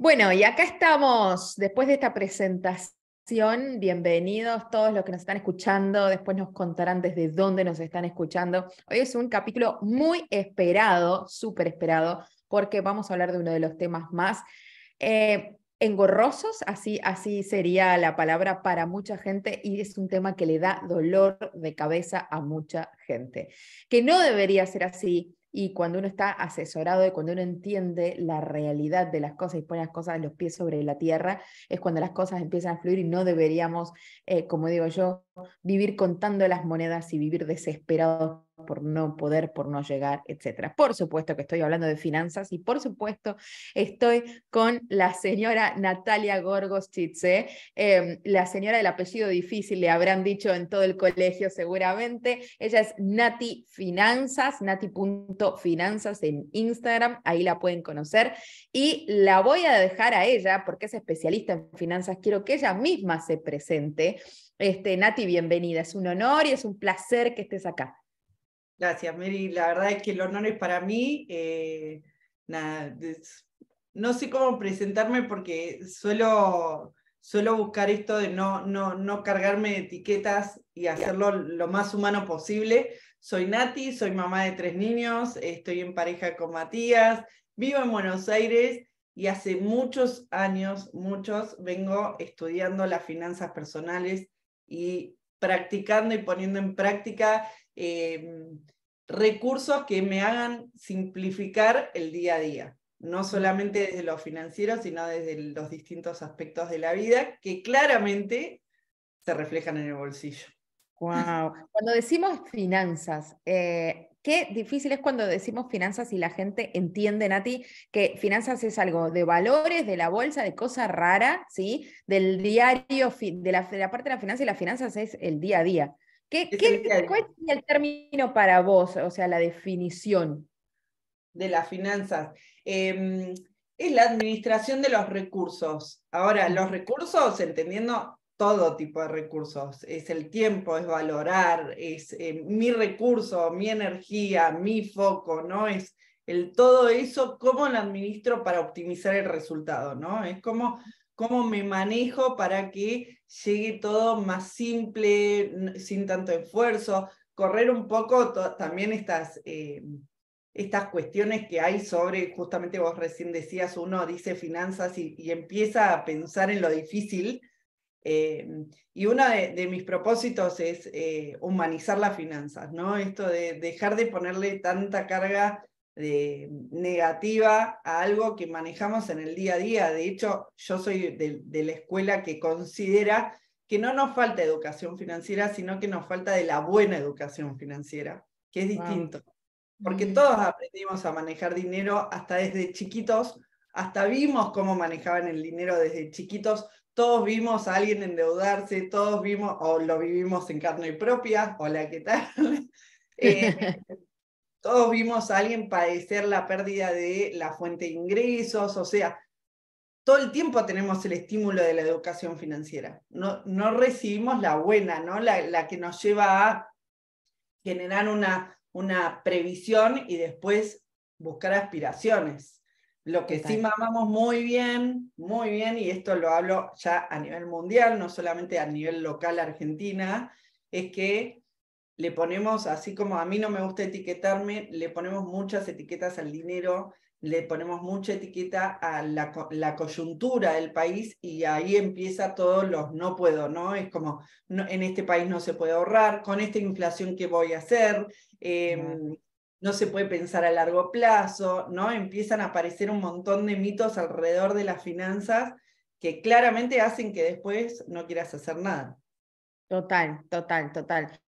Bueno, y acá estamos, después de esta presentación, bienvenidos todos los que nos están escuchando, después nos contarán desde dónde nos están escuchando. Hoy es un capítulo muy esperado, súper esperado, porque vamos a hablar de uno de los temas más eh, engorrosos, así, así sería la palabra para mucha gente, y es un tema que le da dolor de cabeza a mucha gente, que no debería ser así, y cuando uno está asesorado y cuando uno entiende la realidad de las cosas y pone las cosas los pies sobre la tierra, es cuando las cosas empiezan a fluir y no deberíamos, eh, como digo yo, vivir contando las monedas y vivir desesperados por no poder, por no llegar, etc. Por supuesto que estoy hablando de finanzas y por supuesto estoy con la señora Natalia Gorgos Chitze, em, la señora del apellido difícil, le habrán dicho en todo el colegio seguramente. Ella es Nati Finanzas, nati.finanzas en Instagram, ahí la pueden conocer y la voy a dejar a ella porque es especialista en finanzas, quiero que ella misma se presente. Este, Nati, bienvenida, es un honor y es un placer que estés acá. Gracias, Mary. La verdad es que el honor es para mí. Eh, no sé cómo presentarme porque suelo, suelo buscar esto de no, no, no cargarme de etiquetas y hacerlo lo más humano posible. Soy Nati, soy mamá de tres niños, estoy en pareja con Matías, vivo en Buenos Aires y hace muchos años, muchos, vengo estudiando las finanzas personales y practicando y poniendo en práctica Em, recursos que me hagan simplificar el día a día, no solamente desde lo financiero, sino desde los distintos aspectos de la vida que claramente se reflejan en el bolsillo. Wow. Cuando decimos finanzas, eh, qué difícil es cuando decimos finanzas y la gente entiende, Nati, que finanzas es algo de valores, de la bolsa, de cosas raras, ¿sí? Del diario, de la, de la parte de la finanza y las finanzas es el día a día. ¿Qué, ¿Cuál es el término para vos, o sea, la definición? De las finanzas. Em, es la administración de los recursos. Ahora, los recursos, entendiendo todo tipo de recursos, es el tiempo, es valorar, es eh, mi recurso, mi energía, mi foco, ¿no? Es el todo eso, cómo lo administro para optimizar el resultado, ¿no? Es como cómo me manejo para que llegue todo más simple, sin tanto esfuerzo, correr un poco también estas, eh, estas cuestiones que hay sobre, justamente vos recién decías, uno dice finanzas y, empieza a pensar en lo difícil. Eh, y uno de, mis propósitos es eh, humanizar las finanzas, ¿no? Esto de dejar de ponerle tanta carga de, negativa a algo que manejamos en el día a día. De hecho, yo soy de, la escuela que considera que no nos falta educación financiera, sino que nos falta de la buena educación financiera, que es distinto. Porque todos aprendimos a manejar dinero hasta desde chiquitos, hasta vimos cómo manejaban el dinero desde chiquitos, todos vimos a alguien endeudarse, todos vimos, o lo vivimos en carne propia, hola, ¿qué tal? eh, todos vimos a alguien padecer la pérdida de la fuente de ingresos, o sea, todo el tiempo tenemos el estímulo de la educación financiera. No, no recibimos la buena, ¿no? La, la, que nos lleva a generar una, una previsión y después buscar aspiraciones. Lo que sí mamamos muy bien, muy bien, y esto lo hablo ya a nivel mundial, no solamente a nivel local Argentina, es que le ponemos, así como a mí no me gusta etiquetarme, le ponemos muchas etiquetas al dinero, le ponemos mucha etiqueta a la, coyuntura del país y ahí empieza todos los no puedo, ¿no? Es como, en este país no se puede ahorrar, con esta inflación, ¿qué voy a hacer? Em, no se puede pensar a largo plazo, ¿no? Empiezan a aparecer un montón de mitos alrededor de las finanzas que claramente hacen que después no quieras hacer nada. Total, total, total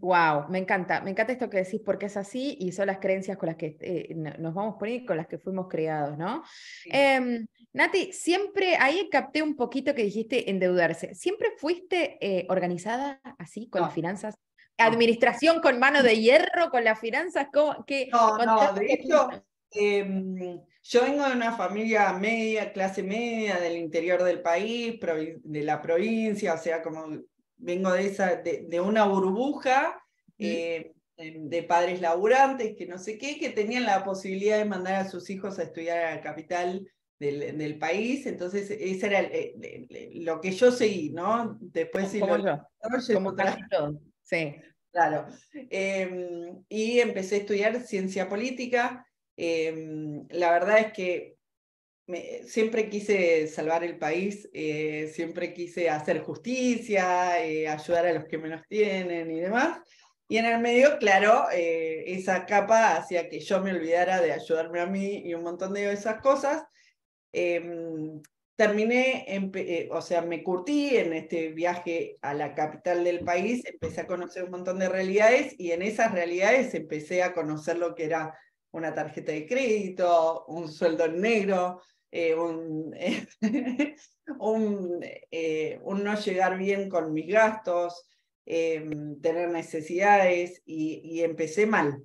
wow, em, me encanta, me encanta esto que decís porque es así y son las creencias con las que eh, nos vamos a poner con las que fuimos creados, ¿no? Em, Nati, siempre, ahí capté un poquito que dijiste endeudarse. ¿Siempre fuiste eh, organizada así con las finanzas? ¿Administración con mano de hierro con las finanzas? ¿Cómo, no, no, de hecho, yo vengo de una familia media, clase media, del interior del país, de la provincia, o sea, como vengo de, esa, de, una burbuja eh, de padres laburantes, que no sé qué, que tenían la posibilidad de mandar a sus hijos a estudiar a la capital del, país, entonces ese era lo que yo seguí, ¿no? Después sí Como yo, como sí. Claro. Em, y empecé a estudiar ciencia política. Em, la verdad es que siempre quise salvar el país, eh, siempre quise hacer justicia, eh, ayudar a los que menos tienen y demás. Y en el medio, claro, eh, esa capa hacía que yo me olvidara de ayudarme a mí y un montón de esas cosas. Em, terminé, o sea, me curtí en este viaje a la capital del país, empecé a conocer un montón de realidades y en esas realidades empecé a conocer lo que era una tarjeta de crédito, un sueldo negro, eh, un, un, un, no llegar bien con mis gastos, Em, tener necesidades y, empecé mal.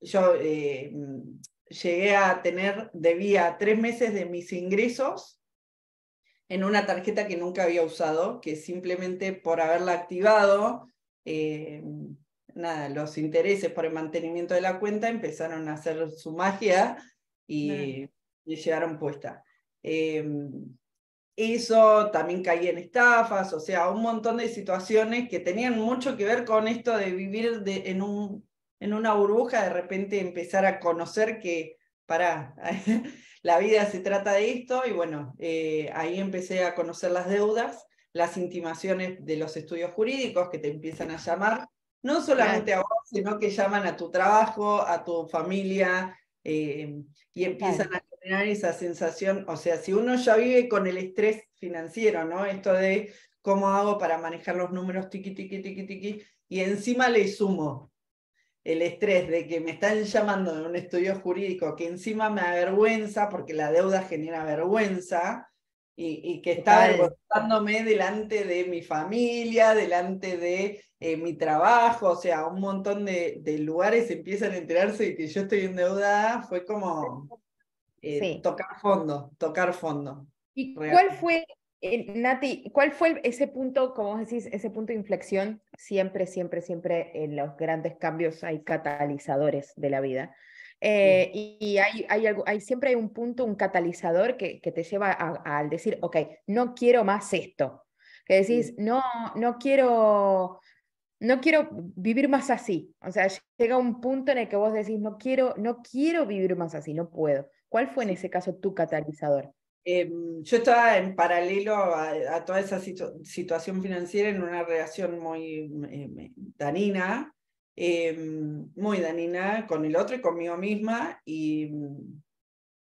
Yo em, llegué a tener, debía tres meses de mis ingresos en una tarjeta que nunca había usado, que simplemente por haberla activado, em, nada, los intereses por el mantenimiento de la cuenta empezaron a hacer su magia y, y llegaron puesta. Eso también caía en estafas, o sea, un montón de situaciones que tenían mucho que ver con esto de vivir de, en, un, en una burbuja, de repente empezar a conocer que, para, la vida se trata de esto, y bueno, eh, ahí empecé a conocer las deudas, las intimaciones de los estudios jurídicos que te empiezan a llamar, no solamente a vos, sino que llaman a tu trabajo, a tu familia, eh, y empiezan a generar esa sensación, o sea, si uno ya vive con el estrés financiero, ¿no? Esto de cómo hago para manejar los números, tiqui, tiqui, tiqui, tiqui, y encima le sumo el estrés de que me están llamando de un estudio jurídico, que encima me avergüenza, porque la deuda genera vergüenza, y, que está avergonzándome delante de mi familia, delante de eh, mi trabajo, o sea, un montón de, de, lugares empiezan a enterarse de que yo estoy endeudada, fue como eh, tocar fondo, tocar fondo. ¿Y cuál fue, eh, Nati, cuál fue ese punto, como vos decís, ese punto de inflexión? Siempre, siempre, siempre en los grandes cambios hay catalizadores de la vida. Eh, y, hay, hay, algo, hay, siempre hay un punto, un catalizador que, que te lleva al decir, ok, no quiero más esto. Que decís, no, no quiero, no quiero vivir más así. O sea, llega un punto en el que vos decís, no quiero, no quiero vivir más así, no puedo. ¿Cuál fue en ese caso tu catalizador? Em, yo estaba en paralelo a, toda esa situación financiera en una relación muy eh, danina, em, muy danina con el otro y conmigo misma. Y mm,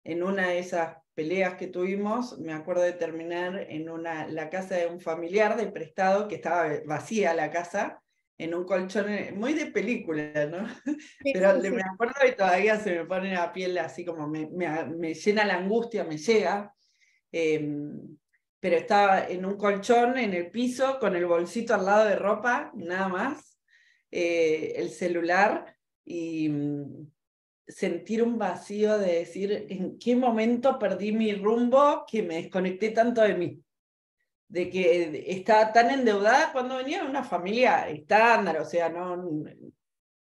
en una de esas peleas que tuvimos, me acuerdo de terminar en una, la casa de un familiar de prestado, que estaba vacía la casa, en un colchón eh, muy de película, ¿no? Pero me acuerdo y todavía se me pone la piel así como me, me, llena la angustia, me llega. Em, pero estaba en un colchón en el piso con el bolsito al lado de ropa, nada más, eh, el celular y mm, sentir un vacío de decir en qué momento perdí mi rumbo que me desconecté tanto de mí. De que está tan endeudada cuando venía de una familia estándar, o sea, no,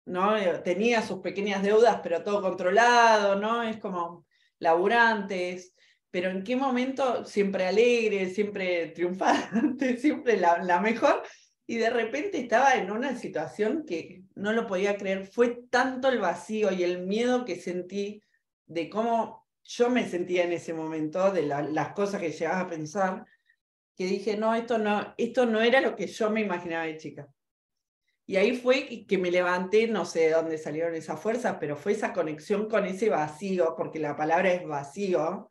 no tenía sus pequeñas deudas, pero todo controlado, ¿no? Es como laburantes, pero en qué momento siempre alegre, siempre triunfante, siempre la mejor, y de repente estaba en una situación que no lo podía creer. Fue tanto el vacío y el miedo que sentí de cómo yo me sentía en ese momento, de las cosas que llegaba a pensar, que dije, no, esto no, esto no era lo que yo me imaginaba de chica. Y ahí fue que me levanté, no sé de dónde salieron esas fuerzas, pero fue esa conexión con ese vacío, porque la palabra es vacío,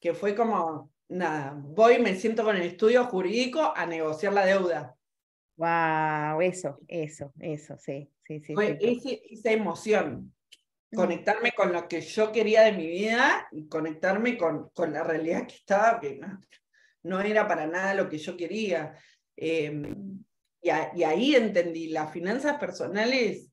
que fue como, nada, voy, me siento con el estudio jurídico a negociar la deuda. Wow, eso, eso, eso, sí, sí, sí. Fue esa emoción, mm. conectarme con lo que yo quería de mi vida y conectarme con, con la realidad que estaba, que no era para nada lo que yo quería. Em, y, ahí entendí, las finanzas personales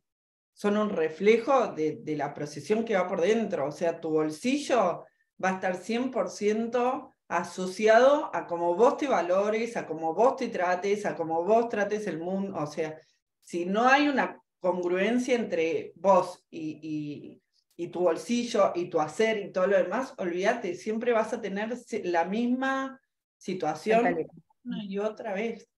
son un reflejo de, la procesión que va por dentro, o sea, tu bolsillo va a estar 100% asociado a cómo vos te valores, a cómo vos te trates, a cómo vos trates el mundo, o sea, si no hay una congruencia entre vos y, y tu bolsillo y tu hacer y todo lo demás, olvídate, siempre vas a tener la misma situación una y otra vez.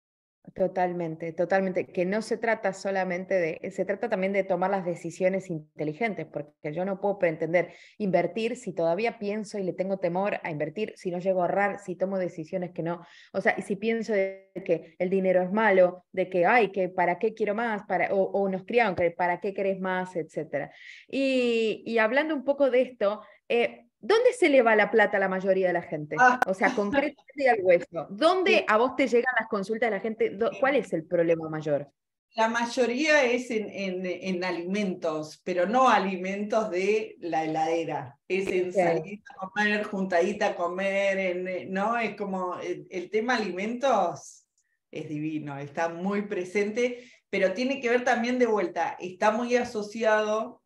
Totalmente, totalmente. Que no se trata solamente de, se trata también de tomar las decisiones inteligentes, porque yo no puedo pretender invertir si todavía pienso y le tengo temor a invertir, si no llego a ahorrar, si tomo decisiones que no, o sea, y si pienso de que el dinero es malo, de que, ay, que para qué quiero más, para, o, nos criaron que para qué querés más, etcétera. Y, y hablando un poco de esto, eh, ¿Dónde se le va la plata a la mayoría de la gente? Ah. O sea, concretamente al hueso. ¿Dónde a vos te llegan las consultas de la gente? ¿Cuál es el problema mayor? La mayoría es en, en, alimentos, pero no alimentos de la heladera. Es en salir a comer, juntadita a comer, ¿no? Es como el, el tema alimentos es divino, está muy presente, pero tiene que ver también de vuelta, está muy asociado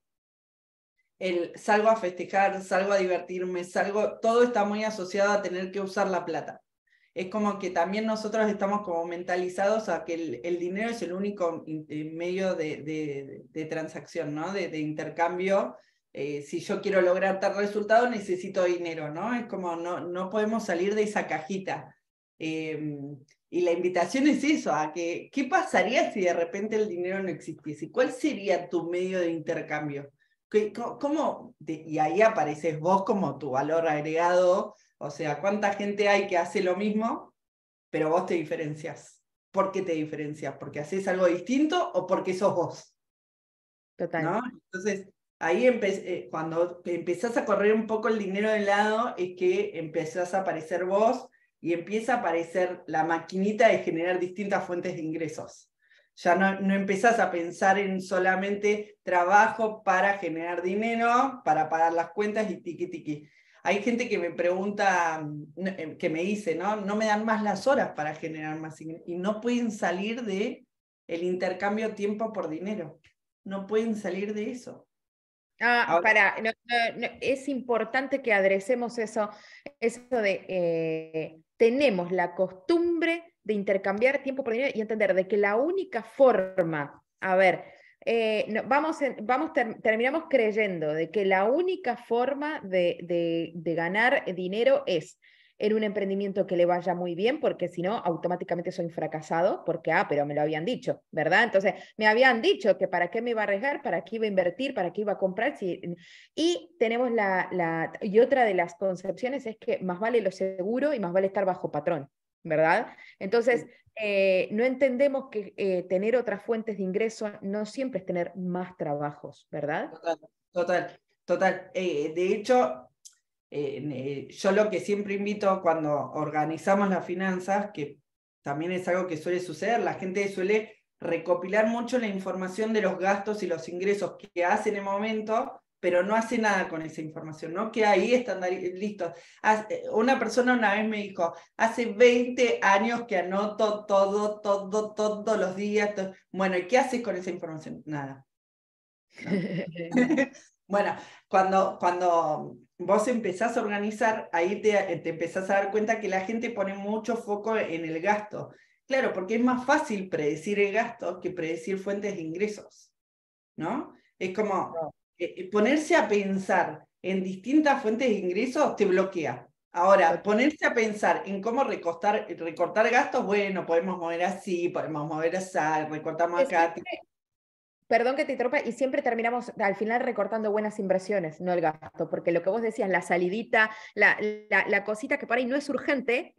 el salgo a festejar, salgo a divertirme, salgo, todo está muy asociado a tener que usar la plata. Es como que también nosotros estamos como mentalizados a que el, dinero es el único eh, medio de, transacción, ¿no? de, intercambio. Eh, si yo quiero lograr tal resultado, necesito dinero, ¿no? Es como no, no podemos salir de esa cajita. Em, y la invitación es eso, a que, ¿qué pasaría si de repente el dinero no existiese? ¿Cuál sería tu medio de intercambio? ¿Cómo? Y ahí apareces vos como tu valor agregado, o sea, ¿cuánta gente hay que hace lo mismo, pero vos te diferencias? ¿Por qué te diferencias? ¿Porque haces algo distinto o porque sos vos? Total. Entonces, ahí eh, cuando empezás a correr un poco el dinero de lado, es que empezás a aparecer vos y empieza a aparecer la maquinita de generar distintas fuentes de ingresos. Ya no, no empezás a pensar en solamente trabajo para generar dinero, para pagar las cuentas y tiqui tiqui. Hay gente que me pregunta, eh, que me dice, ¿no? No me dan más las horas para generar más y no pueden salir de el intercambio tiempo por dinero. No pueden salir de eso. Ah, para, es importante que adresemos eso, eso de eh, tenemos la costumbre de intercambiar tiempo por dinero y entender de que la única forma, a ver, eh, vamos, vamos terminamos creyendo de que la única forma de, de, ganar dinero es en un emprendimiento que le vaya muy bien, porque si no, automáticamente soy fracasado, porque, ah, pero me lo habían dicho, ¿verdad? Entonces, me habían dicho que para qué me iba a arriesgar, para qué iba a invertir, para qué iba a comprar. Y tenemos la, la, y otra de las concepciones es que más vale lo seguro y más vale estar bajo patrón. ¿Verdad? Entonces, eh, no entendemos que eh, tener otras fuentes de ingreso no siempre es tener más trabajos, ¿verdad? Total, total, total. Eh, de hecho, yo lo que siempre invito cuando organizamos las finanzas, que también es algo que suele suceder, la gente suele recopilar mucho la información de los gastos y los ingresos que hace en el momento pero no hace nada con esa información, ¿no? Que ahí están listos. Eh, una persona una vez me dijo, hace 20 años que anoto todo, todo, todos los días. Bueno, ¿y qué haces con esa información? Nada. bueno, cuando, cuando vos empezás a organizar, ahí te, te empezás a dar cuenta que la gente pone mucho foco en el gasto. Claro, porque es más fácil predecir el gasto que predecir fuentes de ingresos, ¿no? Es como, eh, eh, ponerse a pensar en distintas fuentes de ingresos te bloquea. Ahora, ponerse a pensar en cómo recortar, recortar gastos, bueno, podemos mover así, podemos mover así, recortamos acá perdón que te interrumpa, y siempre terminamos al final recortando buenas inversiones, no el gasto, porque lo que vos decías, la salidita, la, la, cosita que por ahí no es urgente,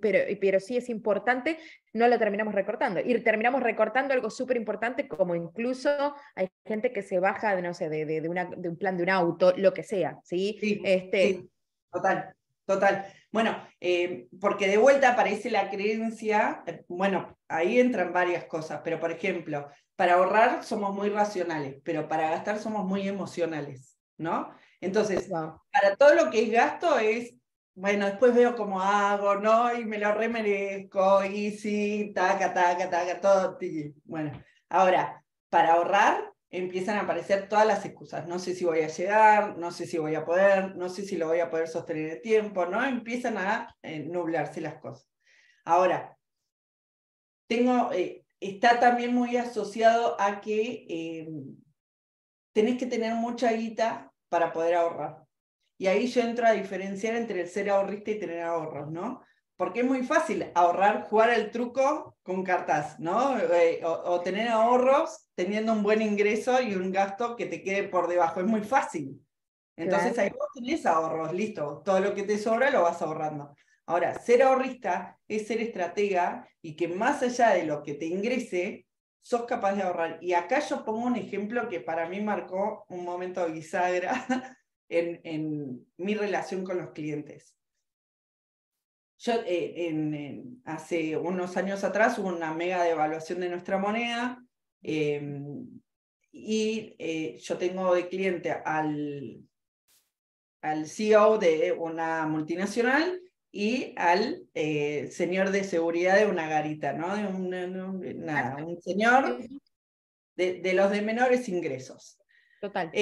pero, pero sí es importante, no lo terminamos recortando. Y terminamos recortando algo súper importante, como incluso hay gente que se baja, de, no sé, de, de, una, de un plan de un auto, lo que sea, ¿sí? sí este... total, total. Bueno, eh, porque de vuelta aparece la creencia, eh, bueno, ahí entran varias cosas, pero por ejemplo, para ahorrar somos muy racionales, pero para gastar somos muy emocionales, ¿no? Entonces, para todo lo que es gasto es, bueno, después veo cómo hago, ¿no? Y me lo remerezco, y sí, taca, taca, taca, todo. Bueno, ahora, para ahorrar empiezan a aparecer todas las excusas. No sé si voy a llegar, no sé si voy a poder, no sé si lo voy a poder sostener el tiempo, ¿no? Empiezan a eh, nublarse las cosas. Ahora, tengo, eh, está también muy asociado a que eh, tenés que tener mucha guita para poder ahorrar. Y ahí yo entro a diferenciar entre el ser ahorrista y tener ahorros, ¿no? Porque es muy fácil ahorrar, jugar el truco con cartas, ¿no? Eh, o, tener ahorros teniendo un buen ingreso y un gasto que te quede por debajo. Es muy fácil. Entonces ahí vos tenés ahorros, listo. Todo lo que te sobra lo vas ahorrando. Ahora, ser ahorrista es ser estratega y que más allá de lo que te ingrese, sos capaz de ahorrar. Y acá yo pongo un ejemplo que para mí marcó un momento de bisagra en, mi relación con los clientes. Yo, eh, hace unos años atrás hubo una mega devaluación de nuestra moneda em, y eh, yo tengo de cliente al, al CEO de una multinacional y al eh, señor de seguridad de una garita, ¿no? De un, nada, un señor de, de, los de menores ingresos. Total.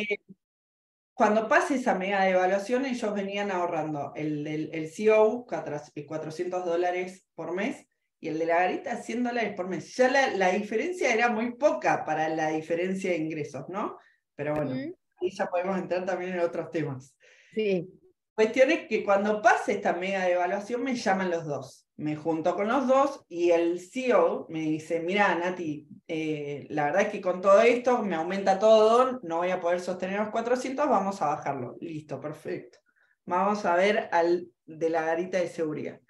Cuando pase esa mega devaluación, ellos venían ahorrando el, el, CEO 400 dólares por mes y el de la garita 100 dólares por mes. Ya la, la, diferencia era muy poca para la diferencia de ingresos, ¿no? Pero bueno, ahí ya podemos entrar también en otros temas. Sí. Cuestión es que cuando pase esta mega devaluación me llaman los dos me junto con los dos y el CEO me dice, mira, Nati, eh, la verdad es que con todo esto me aumenta todo, no voy a poder sostener los 400, vamos a bajarlo. Listo, perfecto. Vamos a ver al de la garita de seguridad.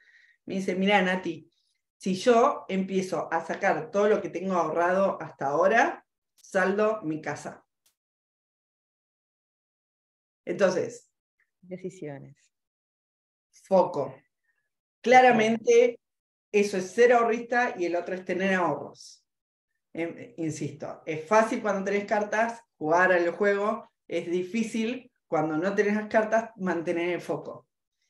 Me dice, mira, Nati, si yo empiezo a sacar todo lo que tengo ahorrado hasta ahora, saldo mi casa. Entonces. Decisiones. Foco Claramente, eso es ser ahorrista y el otro es tener ahorros. Em, insisto, es fácil cuando tenés cartas jugar al juego, es difícil cuando no tenés las cartas mantener el foco.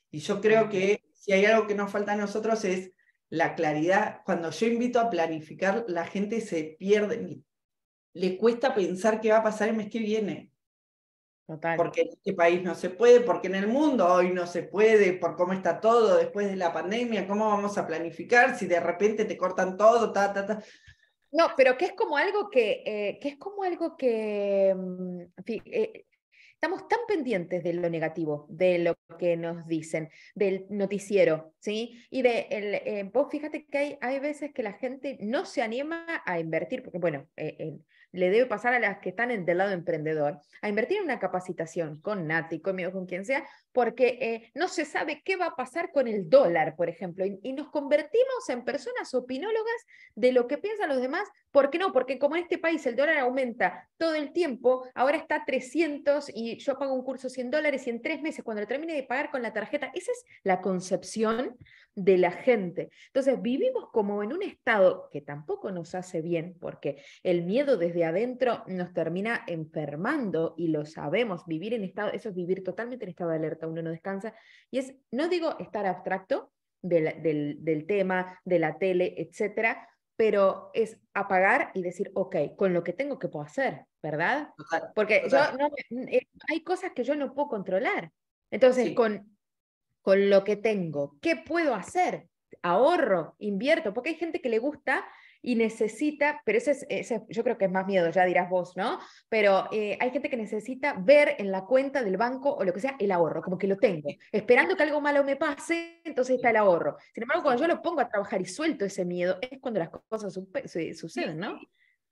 Y yo creo que si hay algo que nos falta a nosotros es la claridad. Cuando yo invito a planificar, la gente se pierde, le cuesta pensar qué va a pasar el mes que viene. Porque en este país no se puede, porque en el mundo hoy no se puede, por cómo está todo después de la pandemia, cómo vamos a planificar si de repente te cortan todo, ta, ta, ta. No, pero que es como algo que, eh, que es como algo que, mm, eh, estamos tan pendientes de lo negativo, de lo que nos dicen, del noticiero, ¿sí? Y de, el, eh, vos fíjate que hay, hay veces que la gente no se anima a invertir, porque bueno, le debe pasar a las que están del lado emprendedor, a invertir en una capacitación con Nati, conmigo, con quien sea, porque eh, no se sabe qué va a pasar con el dólar, por ejemplo, y, nos convertimos en personas opinólogas de lo que piensan los demás. ¿Por qué no? Porque como en este país el dólar aumenta todo el tiempo, ahora está 300 y yo pago un curso 100 dólares y en tres meses, cuando lo termine de pagar con la tarjeta, esa es la concepción de la gente. Entonces, vivimos como en un estado que tampoco nos hace bien, porque el miedo desde adentro nos termina enfermando y lo sabemos, vivir en estado, eso es vivir totalmente en estado de alerta uno no descansa. Y es, no digo estar abstracto del, del, tema, de la tele, etcétera, pero es apagar y decir, ok, con lo que tengo, ¿qué puedo hacer? ¿Verdad? Porque yo no, eh, hay cosas que yo no puedo controlar. Entonces, con, con lo que tengo, ¿qué puedo hacer? Ahorro, invierto, porque hay gente que le gusta y necesita, pero ese es, yo creo que es más miedo, ya dirás vos, ¿no? Pero eh, hay gente que necesita ver en la cuenta del banco o lo que sea el ahorro, como que lo tengo, esperando que algo malo me pase, entonces está el ahorro. Sin embargo, cuando yo lo pongo a trabajar y suelto ese miedo, es cuando las cosas suceden, ¿no?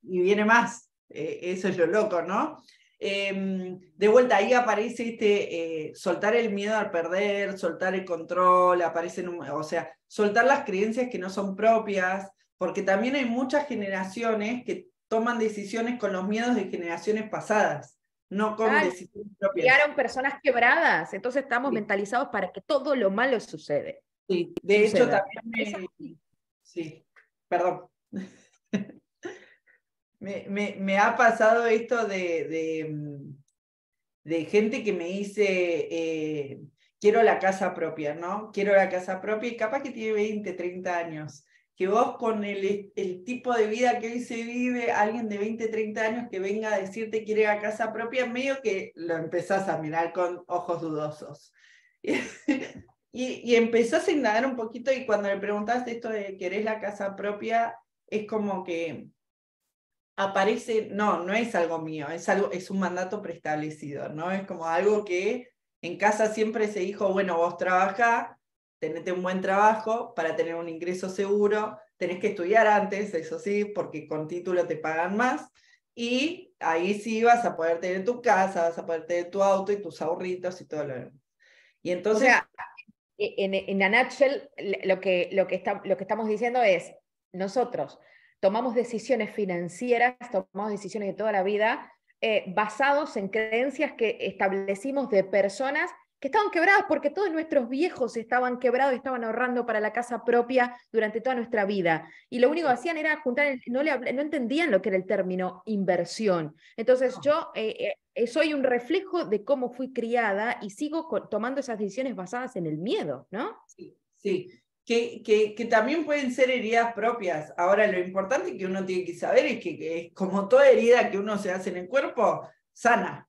Y viene más, eh, eso es lo loco, ¿no? Em, de vuelta ahí aparece este eh, soltar el miedo al perder, soltar el control, aparecen, o sea, soltar las creencias que no son propias, porque también hay muchas generaciones que toman decisiones con los miedos de generaciones pasadas, no con decisiones propias. Crearon personas quebradas, entonces estamos mentalizados para que todo lo malo sucede. Sí, de hecho también me... Sí, perdón. me, ha pasado esto de, de, gente que me dice, eh, quiero la casa propia, ¿no? Quiero la casa propia y capaz que tiene 20, 30 años que vos con el, el, tipo de vida que hoy se vive, alguien de 20, 30 años que venga a decirte quiere a casa propia, medio que lo empezás a mirar con ojos dudosos. y, y empezás a indagar un poquito y cuando le preguntaste esto de querés la casa propia, es como que aparece, no, no es algo mío, es, algo, es un mandato preestablecido, ¿no? Es como algo que en casa siempre se dijo, bueno, vos trabajás, tenete un buen trabajo para tener un ingreso seguro, tenés que estudiar antes, eso sí, porque con título te pagan más, y ahí sí vas a poder tener tu casa, vas a poder tener tu auto y tus ahorritos y todo lo demás. Y entonces... En, en a nutshell, lo que, lo que estamos diciendo es, nosotros tomamos decisiones financieras, tomamos decisiones de toda la vida eh, basados en creencias que establecimos de personas que estaban quebradas porque todos nuestros viejos estaban quebrados y estaban ahorrando para la casa propia durante toda nuestra vida. Y lo único que hacían era juntar, no, le, no entendían lo que era el término inversión. Entonces yo eh, eh, soy un reflejo de cómo fui criada y sigo tomando esas decisiones basadas en el miedo, ¿no? Sí, sí. Que, que, que, también pueden ser heridas propias. Ahora, lo importante que uno tiene que saber es que, que como toda herida que uno se hace en el cuerpo, sana.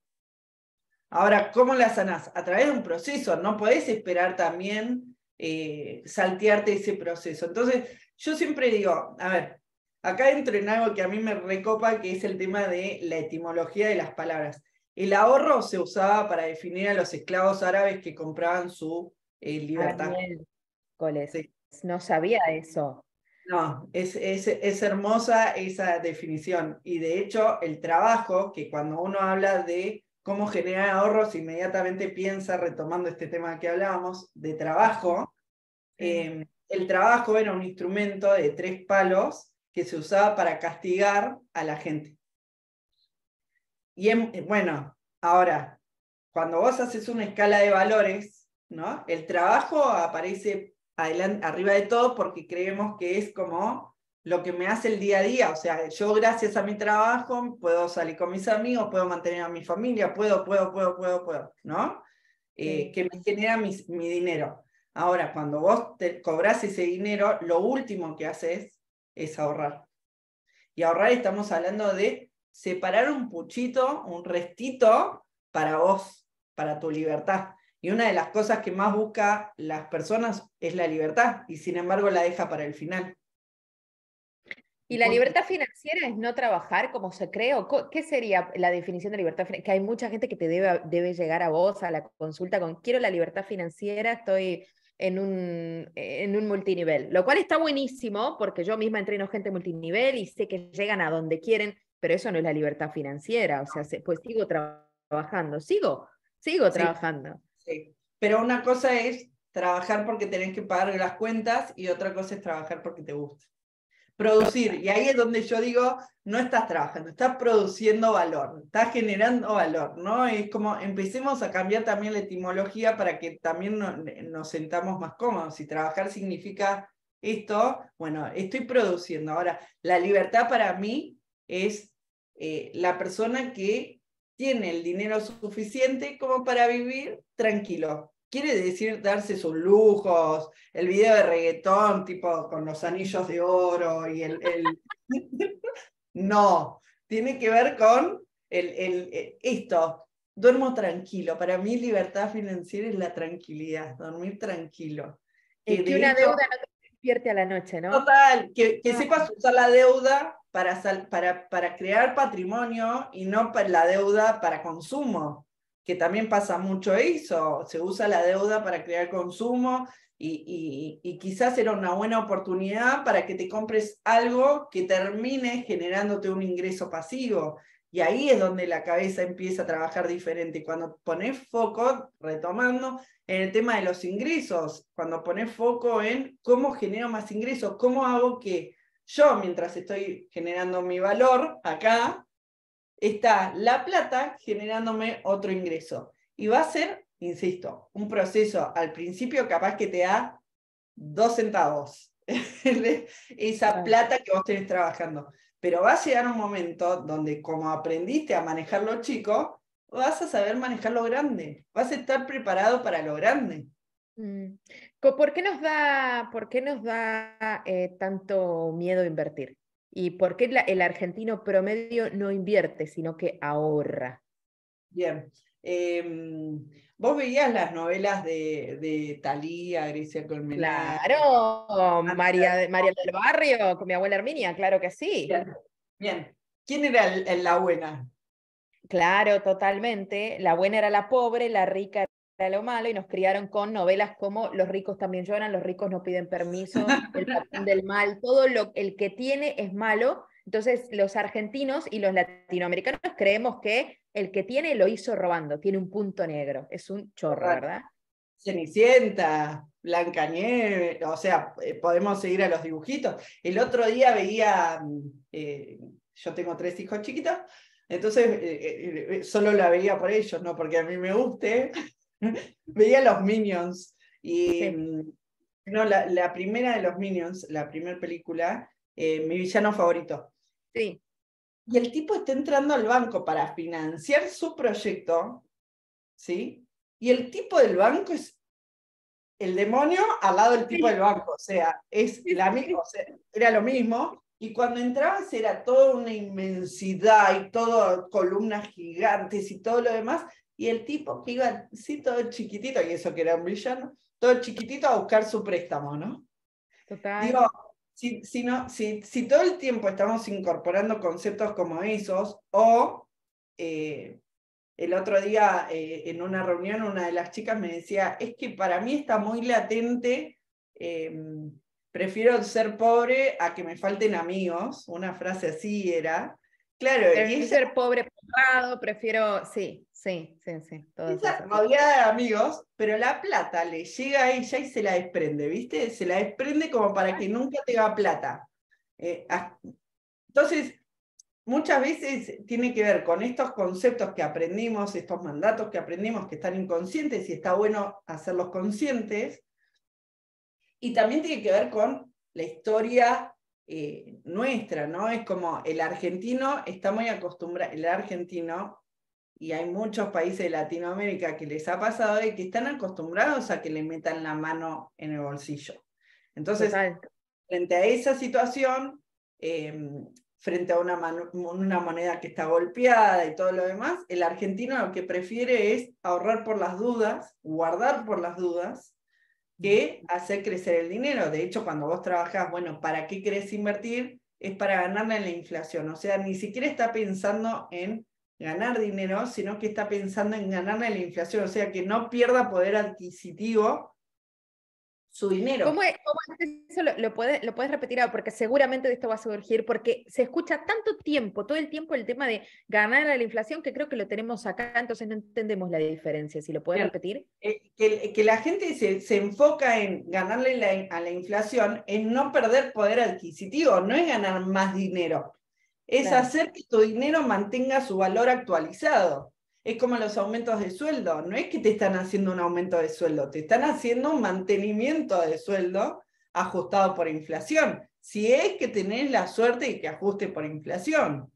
Ahora, ¿cómo la sanás? A través de un proceso, no podés esperar también eh, saltearte ese proceso. Entonces, yo siempre digo, a ver, acá entro en algo que a mí me recopa, que es el tema de la etimología de las palabras. El ahorro se usaba para definir a los esclavos árabes que compraban su eh, libertad. No sabía eso. No, es, es, es, hermosa esa definición. Y de hecho, el trabajo, que cuando uno habla de cómo generar ahorros, inmediatamente piensa, retomando este tema que hablábamos, de trabajo. Em, el trabajo era un instrumento de tres palos que se usaba para castigar a la gente. Y bueno, ahora, cuando vos haces una escala de valores, ¿no? El trabajo aparece adelante, arriba de todo porque creemos que es como lo que me hace el día a día. O sea, yo gracias a mi trabajo puedo salir con mis amigos, puedo mantener a mi familia, puedo, puedo, puedo, puedo, puedo, ¿no? Eh, que me genera mi, mi, dinero. Ahora, cuando vos te cobras ese dinero, lo último que haces es ahorrar. Y ahorrar estamos hablando de separar un puchito, un restito para vos, para tu libertad. Y una de las cosas que más busca las personas es la libertad, y sin embargo la deja para el final. ¿Y la libertad financiera es no trabajar como se cree? ¿O ¿Qué sería la definición de libertad financiera? Que hay mucha gente que te debe, debe llegar a vos a la consulta con quiero la libertad financiera, estoy en un, en un multinivel, lo cual está buenísimo porque yo misma entreno gente multinivel y sé que llegan a donde quieren, pero eso no es la libertad financiera, o sea, pues sigo trabajando, sigo, sigo trabajando. Sí, pero una cosa es trabajar porque tenés que pagar las cuentas y otra cosa es trabajar porque te gusta producir. Y ahí es donde yo digo, no estás trabajando, estás produciendo valor, estás generando valor, ¿no? Es como empecemos a cambiar también la etimología para que también nos sentamos más cómodos. Si trabajar significa esto, bueno, estoy produciendo. Ahora, la libertad para mí es eh, la persona que tiene el dinero suficiente como para vivir tranquilo, quiere decir darse sus lujos, el video de reggaetón, tipo con los anillos de oro y el... no, tiene que ver con el, el, eh, esto, duermo tranquilo. Para mí libertad financiera es la tranquilidad, dormir tranquilo. Que, que una deuda no te despierte a la noche, ¿no? Total, que, que ah. sepas usar la deuda para, para, para crear patrimonio y no para la deuda para consumo que también pasa mucho eso, se usa la deuda para crear consumo y, y, quizás era una buena oportunidad para que te compres algo que termine generándote un ingreso pasivo. Y ahí es donde la cabeza empieza a trabajar diferente. Cuando pones foco, retomando, en el tema de los ingresos, cuando pones foco en cómo genero más ingresos, cómo hago que yo, mientras estoy generando mi valor acá, está la plata generándome otro ingreso. Y va a ser, insisto, un proceso al principio capaz que te da dos centavos esa plata que vos tenés trabajando. Pero va a llegar un momento donde como aprendiste a manejar lo chico, vas a saber manejar lo grande, vas a estar preparado para lo grande. Mm. ¿Por qué nos da, por qué nos da eh, tanto miedo invertir? ¿Y por qué el argentino promedio no invierte, sino que ahorra? Bien. Em, ¿Vos veías las novelas de, de Talía, Grecia Colmenar? Claro, María, María del Barrio, con mi abuela Herminia, claro que sí. Bien. ¿Quién era la buena? Claro, totalmente. La buena era la pobre, la rica lo malo y nos criaron con novelas como Los ricos también lloran, los ricos no piden permiso, El patrón del mal, todo lo el que tiene es malo. Entonces, los argentinos y los latinoamericanos creemos que el que tiene lo hizo robando, tiene un punto negro, es un chorro, ¿verdad? Cenicienta, Blancanieves, o sea, eh, podemos seguir a los dibujitos. El otro día veía, mm, eh, yo tengo tres hijos chiquitos, entonces eh, solo la veía por ellos, no porque a mí me guste, veía los Minions. Y mm, no, la, primera de los Minions, la primera película, mi villano favorito. Sí. Y el tipo está entrando al banco para financiar su proyecto, ¿sí? Y el tipo del banco es el demonio al lado del tipo del banco, o sea, es la misma, era lo mismo. Y cuando entrabas era toda una inmensidad y todo columnas gigantes y todo lo demás. Y el tipo que iba, sí, todo chiquitito, y eso que era un villano, todo chiquitito a buscar su préstamo, ¿no? Total. Digo, si, si, no, si, si todo el tiempo estamos incorporando conceptos como esos, o eh, el otro día eh, en una reunión una de las chicas me decía, es que para mí está muy latente, em, prefiero ser pobre a que me falten amigos, una frase así era. Claro, prefiero ser pobre pagado, prefiero, sí, sí, sí, sí. Todo rodeada de amigos, pero la plata le llega a ella y se la desprende, ¿viste? Se la desprende como para que nunca tenga plata. Eh, entonces, muchas veces tiene que ver con estos conceptos que aprendimos, estos mandatos que aprendimos que están inconscientes y está bueno hacerlos conscientes. Y también tiene que ver con la historia eh, nuestra, ¿no? Es como el argentino está muy acostumbrado, el argentino, y hay muchos países de Latinoamérica que les ha pasado de que están acostumbrados a que le metan la mano en el bolsillo. Entonces, frente a esa situación, em, frente a una, una, moneda que está golpeada y todo lo demás, el argentino lo que prefiere es ahorrar por las dudas, guardar por las dudas, que hacer crecer el dinero. De hecho, cuando vos trabajás, bueno, ¿para qué querés invertir? Es para ganarle en la inflación. O sea, ni siquiera está pensando en ganar dinero, sino que está pensando en ganarle en la inflación. O sea, que no pierda poder adquisitivo su dinero. ¿Cómo, es, eso lo, puedes, lo puedes repetir ahora? Porque seguramente de esto va a surgir, porque se escucha tanto tiempo, todo el tiempo el tema de ganar a la inflación, que creo que lo tenemos acá, entonces no entendemos la diferencia. Si lo puedes repetir. Eh, que, que, la gente se, se enfoca en ganarle a la inflación, en no perder poder adquisitivo, no es ganar más dinero, es hacer que tu dinero mantenga su valor actualizado es como los aumentos de sueldo. No es que te están haciendo un aumento de sueldo, te están haciendo un mantenimiento de sueldo ajustado por inflación. Si es que tenés la suerte de que ajuste por inflación.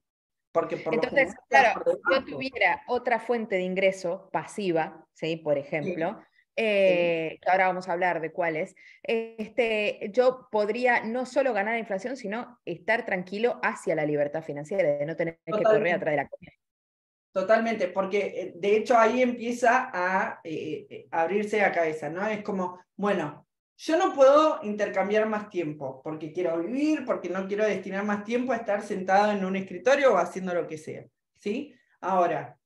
Porque por Entonces, claro, si yo tuviera otra fuente de ingreso pasiva, ¿sí? por ejemplo, eh, que ahora vamos a hablar de cuáles, este, yo podría no solo ganar la inflación, sino estar tranquilo hacia la libertad financiera, de no tener que correr atrás de la comida. Totalmente, porque eh, de hecho ahí empieza a eh, eh, abrirse la cabeza, ¿no? Es como, bueno, yo no puedo intercambiar más tiempo porque quiero vivir, porque no quiero destinar más tiempo a estar sentado en un escritorio o haciendo lo que sea, ¿sí? Ahora,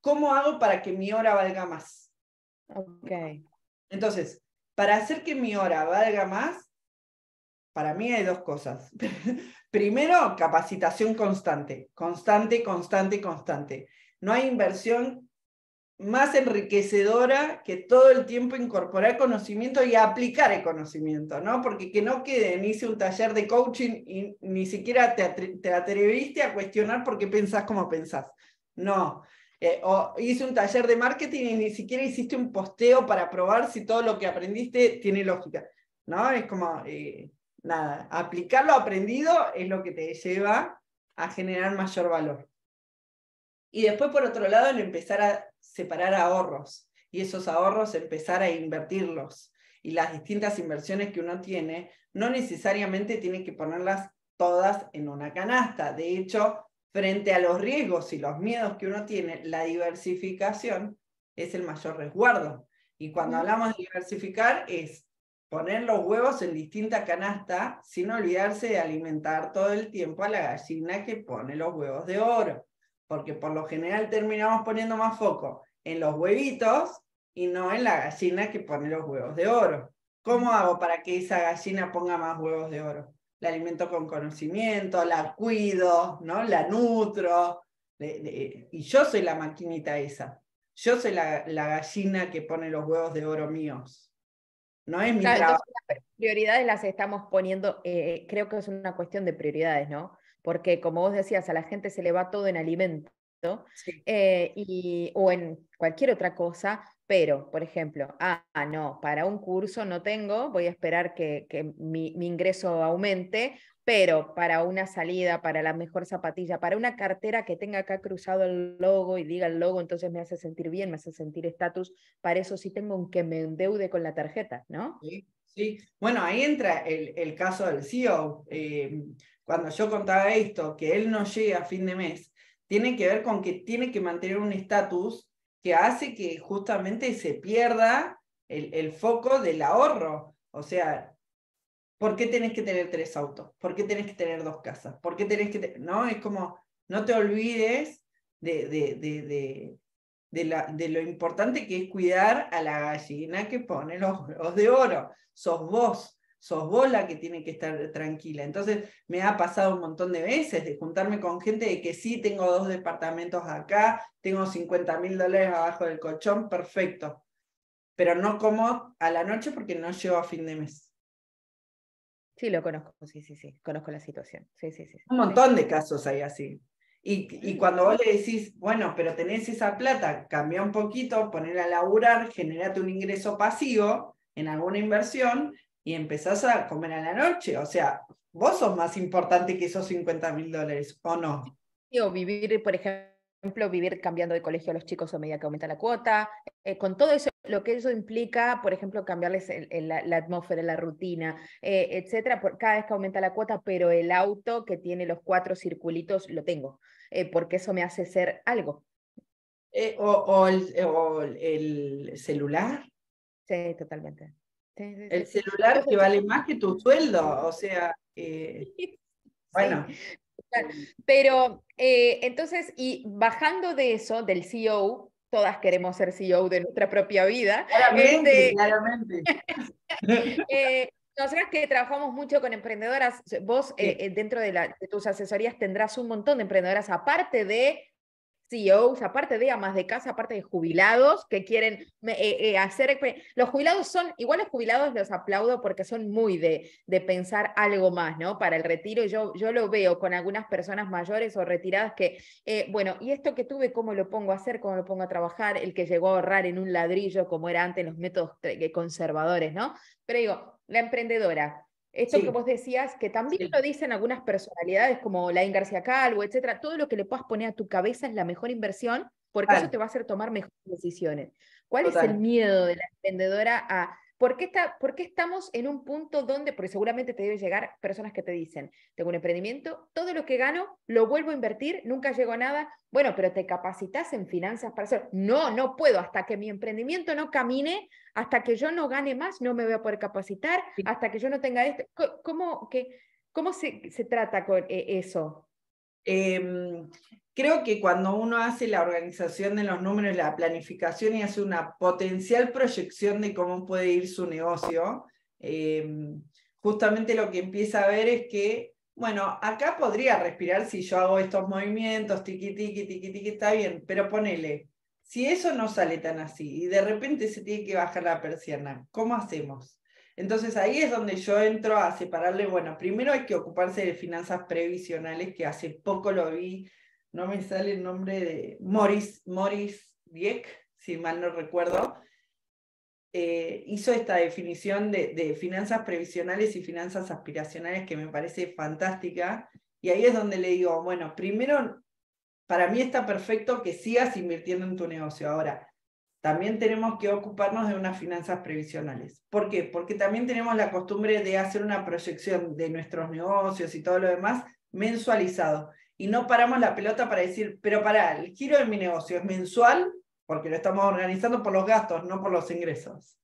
¿cómo hago para que mi hora valga más? Ok. Entonces, para hacer que mi hora valga más, para mí hay dos cosas. Primero, capacitación constante, constante, constante, constante. No hay inversión más enriquecedora que todo el tiempo incorporar conocimiento y aplicar el conocimiento, ¿no? Porque que no quede, hice un taller de coaching y ni siquiera te, atreviste a cuestionar por qué pensás como pensás. No. Eh, o hice un taller de marketing y ni siquiera hiciste un posteo para probar si todo lo que aprendiste tiene lógica. ¿No? Es como, eh, nada, aplicar lo aprendido es lo que te lleva a generar mayor valor. Y después, por otro lado, el empezar a separar ahorros y esos ahorros empezar a invertirlos. Y las distintas inversiones que uno tiene, no necesariamente tiene que ponerlas todas en una canasta. De hecho, frente a los riesgos y los miedos que uno tiene, la diversificación es el mayor resguardo. Y cuando hablamos de diversificar es poner los huevos en distinta canasta sin olvidarse de alimentar todo el tiempo a la gallina que pone los huevos de oro, porque por lo general terminamos poniendo más foco en los huevitos y no en la gallina que pone los huevos de oro. ¿Cómo hago para que esa gallina ponga más huevos de oro? La alimento con conocimiento, la cuido, ¿no? la nutro, y yo soy la maquinita esa. Yo soy la, gallina que pone los huevos de oro míos. No es mi trabajo. las prioridades las estamos poniendo, eh, creo que es una cuestión de prioridades, ¿no? Porque como vos decías, a la gente se le va todo en alimento eh, y, o en cualquier otra cosa, pero, por ejemplo, ah, no, para un curso no tengo, voy a esperar que, mi, ingreso aumente, pero para una salida, para la mejor zapatilla, para una cartera que tenga acá cruzado el logo y diga el logo, entonces me hace sentir bien, me hace sentir estatus, para eso sí tengo que me endeude con la tarjeta, ¿no? Sí, sí. Bueno, ahí entra el, caso del CEO. Eh, cuando yo contaba esto, que él no llega a fin de mes, tiene que ver con que tiene que mantener un estatus que hace que justamente se pierda el, foco del ahorro. O sea, ¿por qué tenés que tener tres autos? ¿Por qué tenés que tener dos casas? ¿Por qué tenés que No, es como, no te olvides de, de, de, de, la, de lo importante que es cuidar a la gallina que pone los huevos de oro. Sos vos sos vos la que tiene que estar tranquila. Entonces, me ha pasado un montón de veces de juntarme con gente de que sí, tengo dos departamentos acá, tengo 50 mil dólares abajo del colchón, perfecto. Pero no como a la noche porque no llego a fin de mes. Sí, lo conozco, sí, sí, sí, conozco la situación. Sí, sí, sí. Un montón de casos hay así. Y, y, cuando vos le decís, bueno, pero tenés esa plata, cambia un poquito, ponerla a laburar, generate un ingreso pasivo en alguna inversión y empezás a comer a la noche. O sea, vos sos más importante que esos 50 mil dólares, ¿o no? O vivir, por ejemplo, vivir cambiando de colegio a los chicos a medida que aumenta la cuota, eh, con todo eso, lo que eso implica, por ejemplo, cambiarles la, atmósfera, la rutina, eh, etcétera, por, cada vez que aumenta la cuota, pero el auto que tiene los cuatro circulitos lo tengo, eh, porque eso me hace ser algo. o, el, el celular. Sí, totalmente el celular que vale más que tu sueldo, o sea, eh, bueno. Pero eh, entonces, y bajando de eso, del CEO, todas queremos ser CEO de nuestra propia vida. Claramente, este, claramente. eh, nosotras que trabajamos mucho con emprendedoras, vos eh, dentro de, de, tus asesorías tendrás un montón de emprendedoras, aparte de CEOs, aparte de amas de casa, aparte de jubilados que quieren eh, eh, hacer... Los jubilados son, igual los jubilados los aplaudo porque son muy de, de pensar algo más, ¿no? Para el retiro, yo, yo lo veo con algunas personas mayores o retiradas que, eh, bueno, ¿y esto que tuve, cómo lo pongo a hacer, cómo lo pongo a trabajar? El que llegó a ahorrar en un ladrillo como era antes los métodos conservadores, ¿no? Pero digo, la emprendedora, esto que vos decías, que también lo dicen algunas personalidades como Laín García Calvo, etcétera, todo lo que le puedas poner a tu cabeza es la mejor inversión porque eso te va a hacer tomar mejores decisiones. ¿Cuál es el miedo de la emprendedora a ¿Por qué, está, ¿Por qué, estamos en un punto donde, porque seguramente te debe llegar personas que te dicen, tengo un emprendimiento, todo lo que gano lo vuelvo a invertir, nunca llego a nada, bueno, pero te capacitas en finanzas para hacer, no, no puedo, hasta que mi emprendimiento no camine, hasta que yo no gane más, no me voy a poder capacitar, hasta que yo no tenga esto. ¿Cómo, que, cómo se, se trata con eh, eso? Em, creo que cuando uno hace la organización de los números, la planificación y hace una potencial proyección de cómo puede ir su negocio, em, justamente lo que empieza a ver es que, bueno, acá podría respirar si yo hago estos movimientos, tiqui, tiqui, tiqui, tiqui, está bien, pero ponele, si eso no sale tan así y de repente se tiene que bajar la persiana, ¿cómo hacemos? Entonces ahí es donde yo entro a separarle, bueno, primero hay que ocuparse de finanzas previsionales, que hace poco lo vi, no me sale el nombre de Morris, Morris Dieck, si mal no recuerdo, eh, hizo esta definición de, de, finanzas previsionales y finanzas aspiracionales que me parece fantástica. Y ahí es donde le digo, bueno, primero, para mí está perfecto que sigas invirtiendo en tu negocio. Ahora, también tenemos que ocuparnos de unas finanzas previsionales. ¿Por qué? Porque también tenemos la costumbre de hacer una proyección de nuestros negocios y todo lo demás mensualizado. Y no paramos la pelota para decir, pero para, el giro de mi negocio es mensual, porque lo estamos organizando por los gastos, no por los ingresos.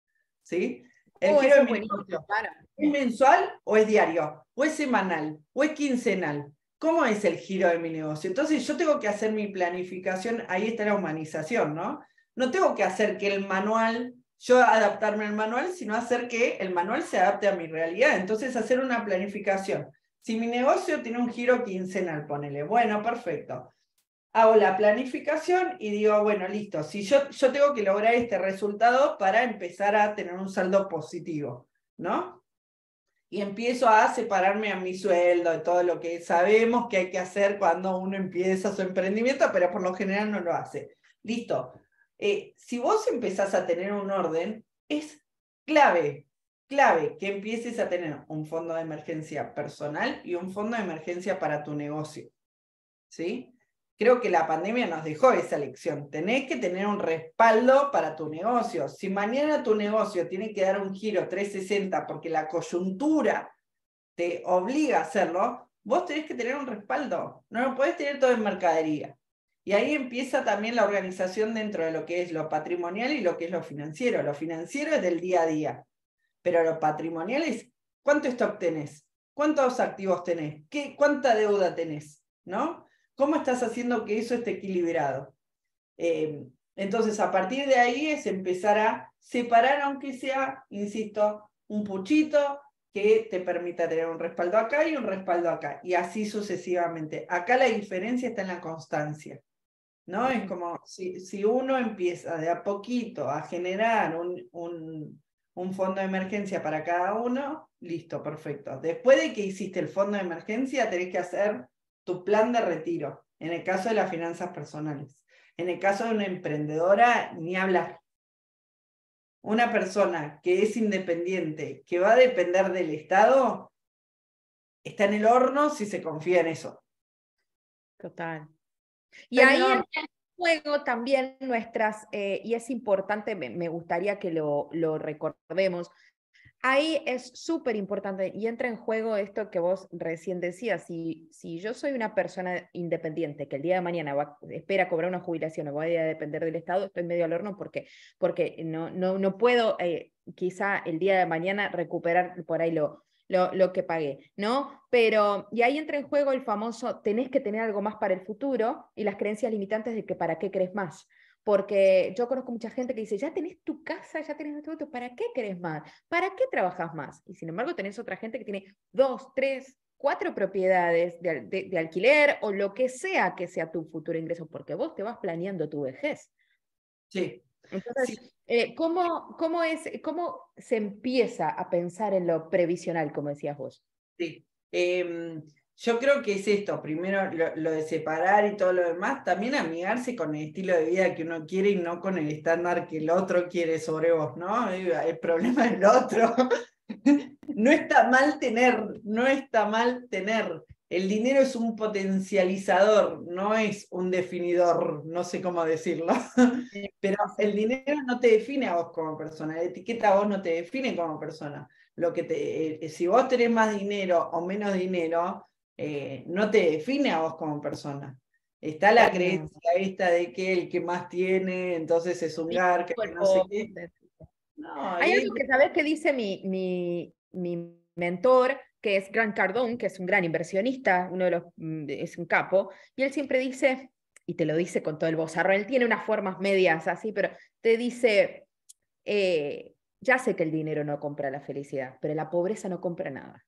¿Sí? El oh, giro de mi negocio. ¿Es mensual o es diario? ¿O es semanal? ¿O es quincenal? ¿Cómo es el giro de mi negocio? Entonces yo tengo que hacer mi planificación, ahí está la humanización, ¿no? No tengo que hacer que el manual, yo adaptarme al manual, sino hacer que el manual se adapte a mi realidad. Entonces hacer una planificación. Si mi negocio tiene un giro quincenal, ponele, bueno, perfecto. Hago la planificación y digo, bueno, listo, si yo, yo tengo que lograr este resultado para empezar a tener un saldo positivo, ¿no? y empiezo a separarme a mi sueldo de todo lo que sabemos que hay que hacer cuando uno empieza su emprendimiento, pero por lo general no lo hace. Listo. Eh, si vos empezás a tener un orden, es clave, clave que empieces a tener un fondo de emergencia personal y un fondo de emergencia para tu negocio. ¿Sí? creo que la pandemia nos dejó esa lección. Tenés que tener un respaldo para tu negocio. Si mañana tu negocio tiene que dar un giro 360 porque la coyuntura te obliga a hacerlo, vos tenés que tener un respaldo. No lo podés tener todo en mercadería. Y ahí empieza también la organización dentro de lo que es lo patrimonial y lo que es lo financiero. Lo financiero es del día a día, pero lo patrimonial es cuánto stock tenés, cuántos activos tenés, ¿Qué, cuánta deuda tenés, ¿no? ¿Cómo estás haciendo que eso esté equilibrado? Eh, entonces, a partir de ahí es empezar a separar, aunque sea, insisto, un puchito que te permita tener un respaldo acá y un respaldo acá, y así sucesivamente. Acá la diferencia está en la constancia, ¿no? Es como si, si uno empieza de a poquito a generar un, un, un fondo de emergencia para cada uno, listo, perfecto. Después de que hiciste el fondo de emergencia, tenés que hacer tu plan de retiro, en el caso de las finanzas personales. En el caso de una emprendedora, ni hablar. Una persona que es independiente, que va a depender del Estado, está en el horno si se confía en eso. Total. Y ahí en el juego también nuestras, eh, y es importante, me, gustaría que lo, lo recordemos, Ahí es súper importante y entra en juego esto que vos recién decías. Si, si yo soy una persona independiente que el día de mañana va, espera cobrar una jubilación o voy a depender del Estado, estoy medio al horno porque, porque no, no, no puedo eh, quizá el día de mañana recuperar por ahí lo, lo, lo, que pagué, ¿no? Pero, y ahí entra en juego el famoso, tenés que tener algo más para el futuro y las creencias limitantes de que para qué crees más porque yo conozco mucha gente que dice, ya tenés tu casa, ya tenés tu auto, ¿para qué querés más? ¿Para qué trabajas más? Y sin embargo tenés otra gente que tiene dos, tres, cuatro propiedades de, alquiler o lo que sea que sea tu futuro ingreso, porque vos te vas planeando tu vejez. Sí. Entonces, eh, ¿cómo, cómo, es, ¿cómo se empieza a pensar en lo previsional, como decías vos? Sí. Em, yo creo que es esto, primero lo, de separar y todo lo demás, también amigarse con el estilo de vida que uno quiere y no con el estándar que el otro quiere sobre vos, ¿no? El problema es el otro. No está mal tener, no está mal tener. El dinero es un potencializador, no es un definidor, no sé cómo decirlo. Pero el dinero no te define a vos como persona, la etiqueta a vos no te define como persona. Lo que te, eh, si vos tenés más dinero o menos dinero, eh, no te define a vos como persona. Está la creencia esta de que el que más tiene, entonces es un gar, que no sé qué. Hay algo que sabes que dice mi, mi, mi mentor, que es Grant Cardone, que es un gran inversionista, uno de los, mm, es un capo, y él siempre dice, y te lo dice con todo el bozarro, él tiene unas formas medias así, pero te dice, eh, ya sé que el dinero no compra la felicidad, pero la pobreza no compra nada.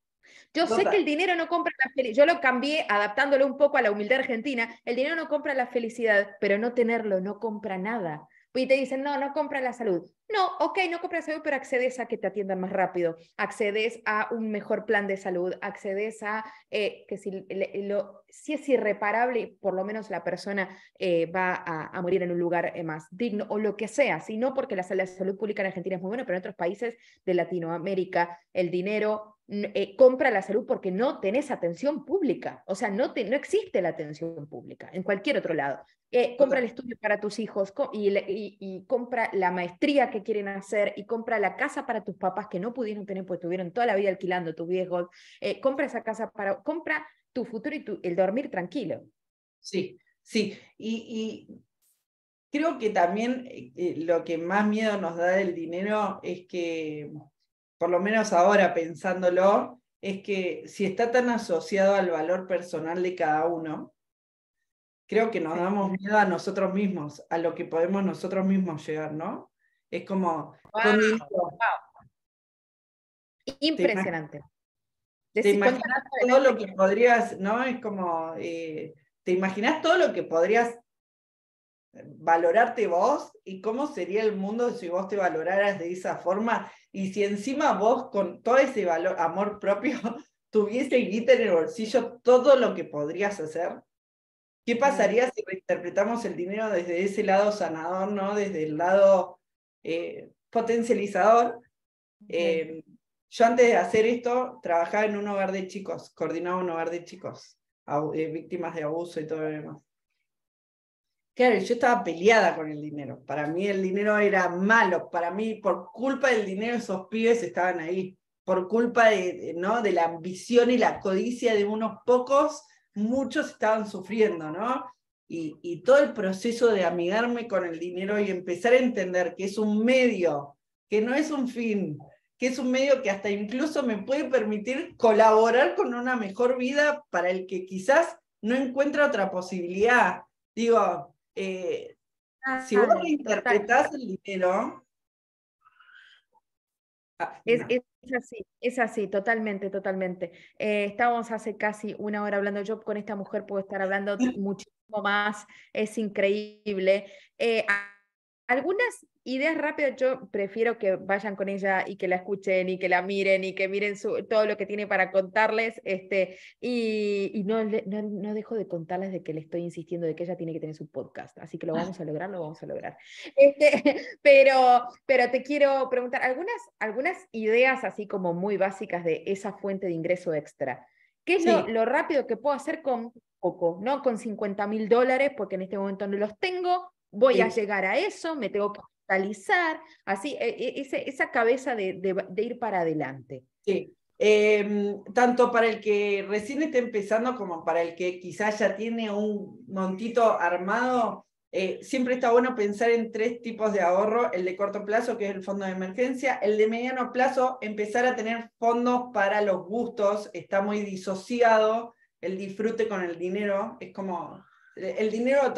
Yo sé que el dinero no compra la felicidad. Yo lo cambié adaptándolo un poco a la humildad argentina. El dinero no compra la felicidad, pero no tenerlo no compra nada. Y te dicen, no, no compra la salud. No, ok, no compra la salud, pero accedes a que te atiendan más rápido, accedes a un mejor plan de salud, accedes a eh, que si, es irreparable, por lo menos la persona eh, va a, morir en un lugar eh, más digno o lo que sea, sino porque la salud pública en Argentina es muy buena, pero en otros países de Latinoamérica el dinero eh, compra la salud porque no tenés atención pública, o sea, no, te, no existe la atención pública en cualquier otro lado. Eh, compra el estudio para tus hijos y, y, compra la maestría que quieren hacer y compra la casa para tus papás que no pudieron tener porque tuvieron toda la vida alquilando tus viejos, eh, compra esa casa para, compra tu futuro y tu, el dormir tranquilo. Sí, sí, y, y creo que también lo que más miedo nos da del dinero es que por lo menos ahora pensándolo, es que si está tan asociado al valor personal de cada uno, creo que nos damos miedo a nosotros mismos, a lo que podemos nosotros mismos llegar, ¿no? Es como... Impresionante. ¿Te, imaginas todo lo que podrías, no? Es como, eh, ¿te imaginas todo lo que podrías valorarte vos y cómo sería el mundo si vos te valoraras de esa forma y si encima vos con todo ese valor, amor propio tuviese guita en el bolsillo todo lo que podrías hacer? ¿Qué pasaría si reinterpretamos el dinero desde ese lado sanador, ¿no? desde el lado eh, potencializador? Eh, yo antes de hacer esto trabajaba en un hogar de chicos, coordinaba un hogar de chicos, eh, víctimas de abuso y todo lo demás. Claro, yo estaba peleada con el dinero. Para mí el dinero era malo. Para mí, por culpa del dinero, esos pibes estaban ahí. Por culpa de, ¿no? de la ambición y la codicia de unos pocos, muchos estaban sufriendo, ¿no? Y, y todo el proceso de amigarme con el dinero y empezar a entender que es un medio, que no es un fin, que es un medio que hasta incluso me puede permitir colaborar con una mejor vida para el que quizás no encuentra otra posibilidad. Digo, eh, si vos interpretás el dinero... Ah, es, así, es así, totalmente, totalmente. Eh, estábamos hace casi una hora hablando, yo con esta mujer puedo estar hablando muchísimo más, es increíble. Eh, algunas ideas rápidas, yo prefiero que vayan con ella y que la escuchen y que la miren y que miren todo lo que tiene para contarles. Este, y, no, no, dejo de contarles de que le estoy insistiendo de que ella tiene que tener su podcast. Así que lo vamos a lograr, lo vamos a lograr. Este, pero, pero te quiero preguntar algunas, algunas ideas así como muy básicas de esa fuente de ingreso extra. ¿Qué es lo, rápido que puedo hacer con poco? ¿no? Con 50 mil dólares, porque en este momento no los tengo, voy a llegar a eso, me tengo que actualizar, así, e, e, esa cabeza de, ir para adelante. Sí, em, tanto para el que recién está empezando como para el que quizás ya tiene un montito armado, eh, siempre está bueno pensar en tres tipos de ahorro, el de corto plazo, que es el fondo de emergencia, el de mediano plazo, empezar a tener fondos para los gustos, está muy disociado, el disfrute con el dinero, es como, el dinero lo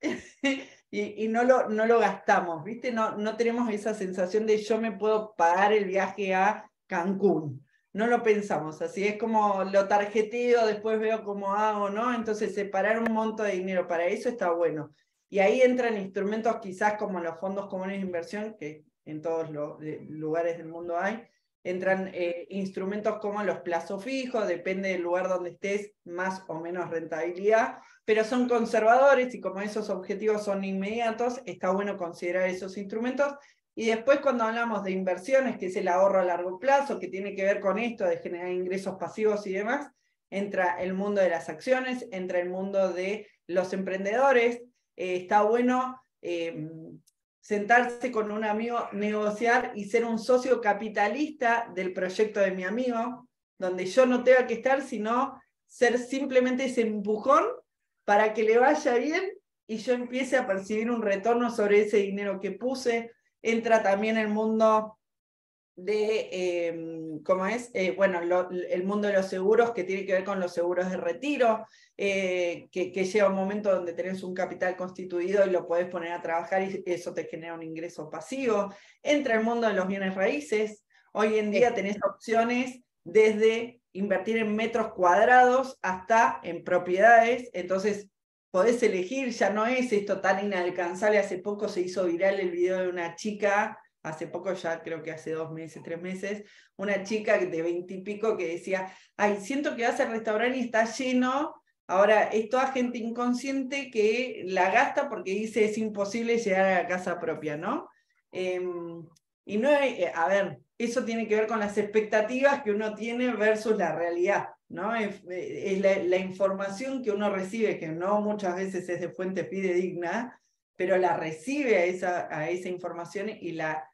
y, no, lo, no lo gastamos, ¿viste? No, no tenemos esa sensación de yo me puedo pagar el viaje a Cancún. No lo pensamos así, es como lo tarjeteo, después veo cómo hago, ¿no? Entonces separar un monto de dinero para eso está bueno. Y ahí entran instrumentos quizás como los fondos comunes de inversión, que en todos los lugares del mundo hay, entran eh, instrumentos como los plazos fijos, depende del lugar donde estés, más o menos rentabilidad, pero son conservadores y como esos objetivos son inmediatos, está bueno considerar esos instrumentos. Y después cuando hablamos de inversiones, que es el ahorro a largo plazo, que tiene que ver con esto de generar ingresos pasivos y demás, entra el mundo de las acciones, entra el mundo de los emprendedores. Eh, está bueno eh, sentarse con un amigo, negociar y ser un socio capitalista del proyecto de mi amigo, donde yo no tenga que estar, sino ser simplemente ese empujón para que le vaya bien y yo empiece a percibir un retorno sobre ese dinero que puse. Entra también el mundo de, em, ¿cómo es? Eh, bueno, el mundo de los seguros que tiene que ver con los seguros de retiro, eh, que, que, llega un momento donde tenés un capital constituido y lo podés poner a trabajar y eso te genera un ingreso pasivo. Entra el mundo de los bienes raíces. Hoy en día tenés opciones desde invertir en metros cuadrados hasta en propiedades, entonces podés elegir, ya no es esto tan inalcanzable. Hace poco se hizo viral el video de una chica, hace poco ya creo que hace dos meses, tres meses, una chica de veintipico que decía, ay, siento que vas al restaurante y está lleno. Ahora, es toda gente inconsciente que la gasta porque dice es imposible llegar a la casa propia, ¿no? Em, y no, hay, a ver, eso tiene que ver con las expectativas que uno tiene versus la realidad, ¿no? Es, la, información que uno recibe, que no muchas veces es de fuente fidedigna, pero la recibe a esa, a esa información y la,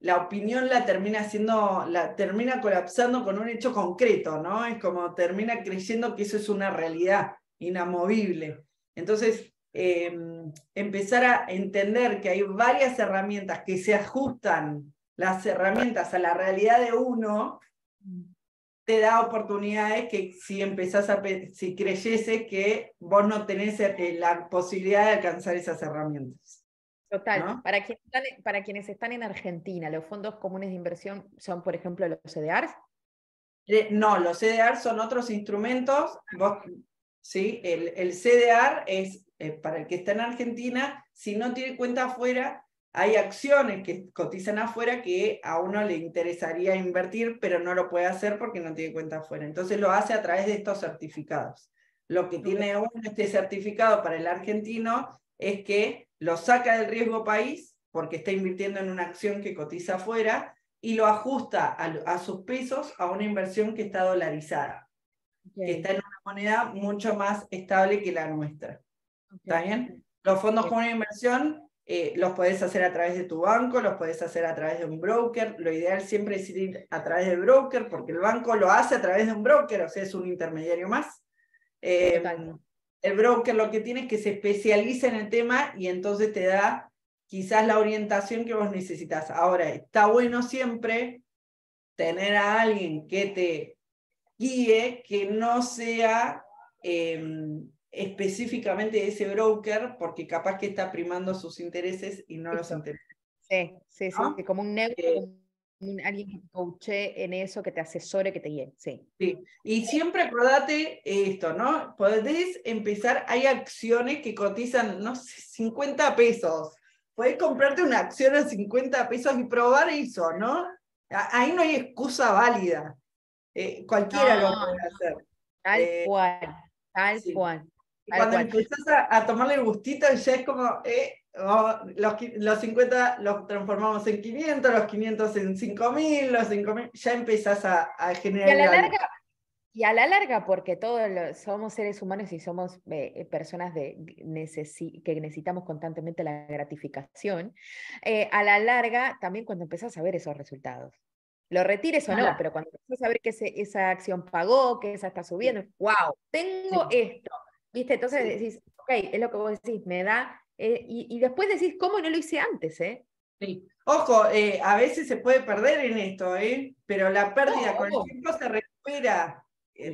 la opinión la termina haciendo, la termina colapsando con un hecho concreto, ¿no? Es como termina creyendo que eso es una realidad inamovible. Entonces, em, empezar a entender que hay varias herramientas que se ajustan las herramientas a la realidad de uno, te da oportunidades que si empezás a, si creyese que vos no tenés eh, la posibilidad de alcanzar esas herramientas. Total. Para, quienes están, para quienes están en Argentina, ¿los fondos comunes de inversión son, por ejemplo, los CDRs? Eh, no, los CDR son otros instrumentos. ¿sí? el, el CDR es eh, para el que está en Argentina, si no tiene cuenta afuera, hay acciones que cotizan afuera que a uno le interesaría invertir, pero no lo puede hacer porque no tiene cuenta afuera. Entonces lo hace a través de estos certificados. Lo que tiene uno este certificado para el argentino es que lo saca del riesgo país porque está invirtiendo en una acción que cotiza afuera y lo ajusta a, sus pesos a una inversión que está dolarizada, que está en una moneda mucho más estable que la nuestra. ¿Está bien? Los fondos con una inversión eh, los podés hacer a través de tu banco, los podés hacer a través de un broker. Lo ideal siempre es ir a través del broker, porque el banco lo hace a través de un broker, o sea, es un intermediario más. Eh, el broker lo que tiene es que se especializa en el tema y entonces te da quizás la orientación que vos necesitas. Ahora, está bueno siempre tener a alguien que te guíe, que no sea em, específicamente ese broker, porque capaz que está primando sus intereses y no los intereses. Sí, sí, sí, como un negocio. Eh, alguien que te coache en eso, que te asesore, que te guíe. Sí. sí. Y siempre acordate esto, ¿no? Podés empezar, hay acciones que cotizan, no sé, 50 pesos. Podés comprarte una acción a 50 pesos y probar eso, ¿no? Ahí no hay excusa válida. Eh, cualquiera lo puede hacer. Tal eh, cual, tal cual. Cuando empezás a, a, tomarle el gustito, ya es como, eh, los, los 50 los transformamos en 500, los 500 en 5000, los 5000, ya empezás a, a generar. Y a la larga, y a la larga porque todos somos seres humanos y somos eh, eh, personas de, que necesitamos constantemente la gratificación, eh, a la larga también cuando empezás a ver esos resultados. Lo retires o no, pero cuando empezás a ver que esa acción pagó, que esa está subiendo, wow, tengo esto. ¿Viste? Entonces decís, ok, es lo que vos decís, me da eh, y, después decís, ¿cómo no lo hice antes? Eh? Sí. Ojo, eh, a veces se puede perder en esto, ¿eh? pero la pérdida con el tiempo se recupera.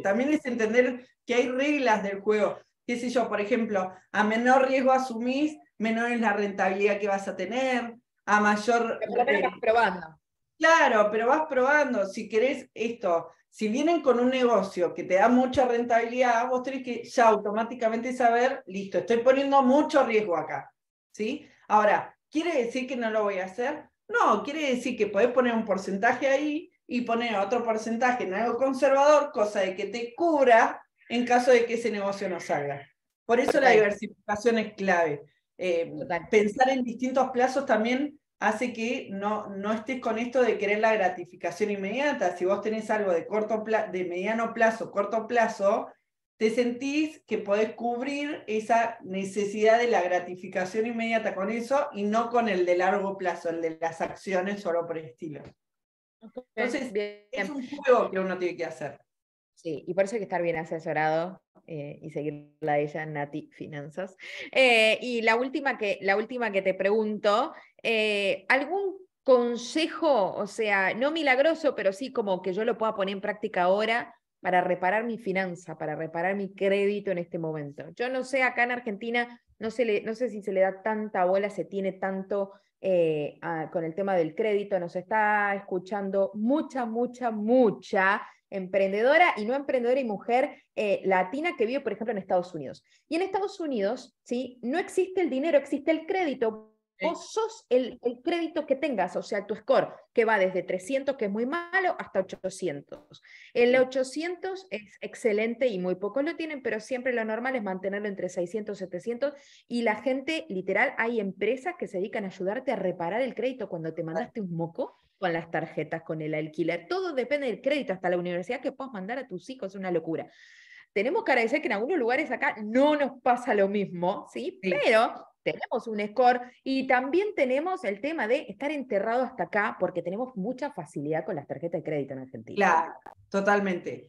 también es entender que hay reglas del juego. ¿Qué sé yo? Por ejemplo, a menor riesgo asumís, menor es la rentabilidad que vas a tener, a mayor... Pero probando. Claro, pero vas probando. Si querés esto, si vienen con un negocio que te da mucha rentabilidad, vos tenés que ya automáticamente saber, listo, estoy poniendo mucho riesgo acá. ¿sí? Ahora, ¿quiere decir que no lo voy a hacer? No, quiere decir que podés poner un porcentaje ahí y poner otro porcentaje en algo conservador, cosa de que te cubra en caso de que ese negocio no salga. Por eso la diversificación es clave. Eh, pensar en distintos plazos también hace que no, no estés con esto de querer la gratificación inmediata. Si vos tenés algo de, corto de mediano plazo, corto plazo, te sentís que podés cubrir esa necesidad de la gratificación inmediata con eso y no con el de largo plazo, el de las acciones solo por estilo. Entonces, es un juego que uno tiene que hacer. Sí, y por eso hay que estar bien asesorado eh, y seguirla a ella, Nati Finanzas. Eh, y la última, que, la última que te pregunto eh, ¿algún consejo, o sea, no milagroso, pero sí como que yo lo pueda poner en práctica ahora para reparar mi finanza, para reparar mi crédito en este momento? Yo no sé, acá en Argentina, no, le, no sé si se le da tanta bola, se tiene tanto con el tema del crédito, nos está escuchando mucha, mucha, mucha emprendedora y no emprendedora y mujer eh, latina que vive, por ejemplo, en Estados Unidos. Y en Estados Unidos, ¿sí? No existe el dinero, existe el crédito Vos sos el, crédito que tengas, o sea, tu score, que va desde 300, que es muy malo, hasta 800. El 800 es excelente y muy pocos lo tienen, pero siempre lo normal es mantenerlo entre 600 y 700. Y la gente, literal, hay empresas que se dedican a ayudarte a reparar el crédito cuando te mandaste un moco con las tarjetas, con el alquiler. Todo depende del crédito, hasta la universidad que puedas mandar a tus hijos, es una locura tenemos que agradecer que en algunos lugares acá no nos pasa lo mismo, ¿sí? sí. Pero tenemos un score y también tenemos el tema de estar enterrado hasta acá porque tenemos mucha facilidad con las tarjetas de crédito en Argentina. Claro, totalmente.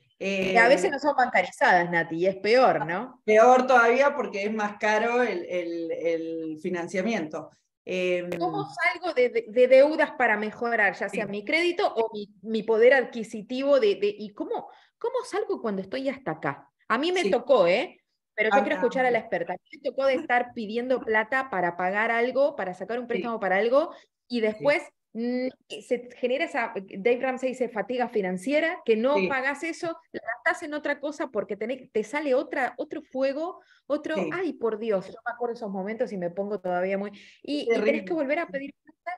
a veces eh, no son bancarizadas, Nati, y es peor, ¿no? Peor todavía porque es más caro el, el, financiamiento. Em, ¿Cómo salgo de, deudas para mejorar, ya sea mi crédito o mi, poder adquisitivo? De, ¿Y cómo, cómo salgo cuando estoy hasta acá? A mí me tocó, ¿eh? Pero yo quiero escuchar a la experta. A mí me tocó de estar pidiendo plata para pagar algo, para sacar un préstamo para algo, y después se genera esa, Dave Ramsey dice fatiga financiera, que no pagas eso, la gastas en otra cosa porque te, sale otra, otro fuego, otro, ay por Dios, yo me acuerdo esos momentos y me pongo todavía muy, y, y tenés que volver a pedir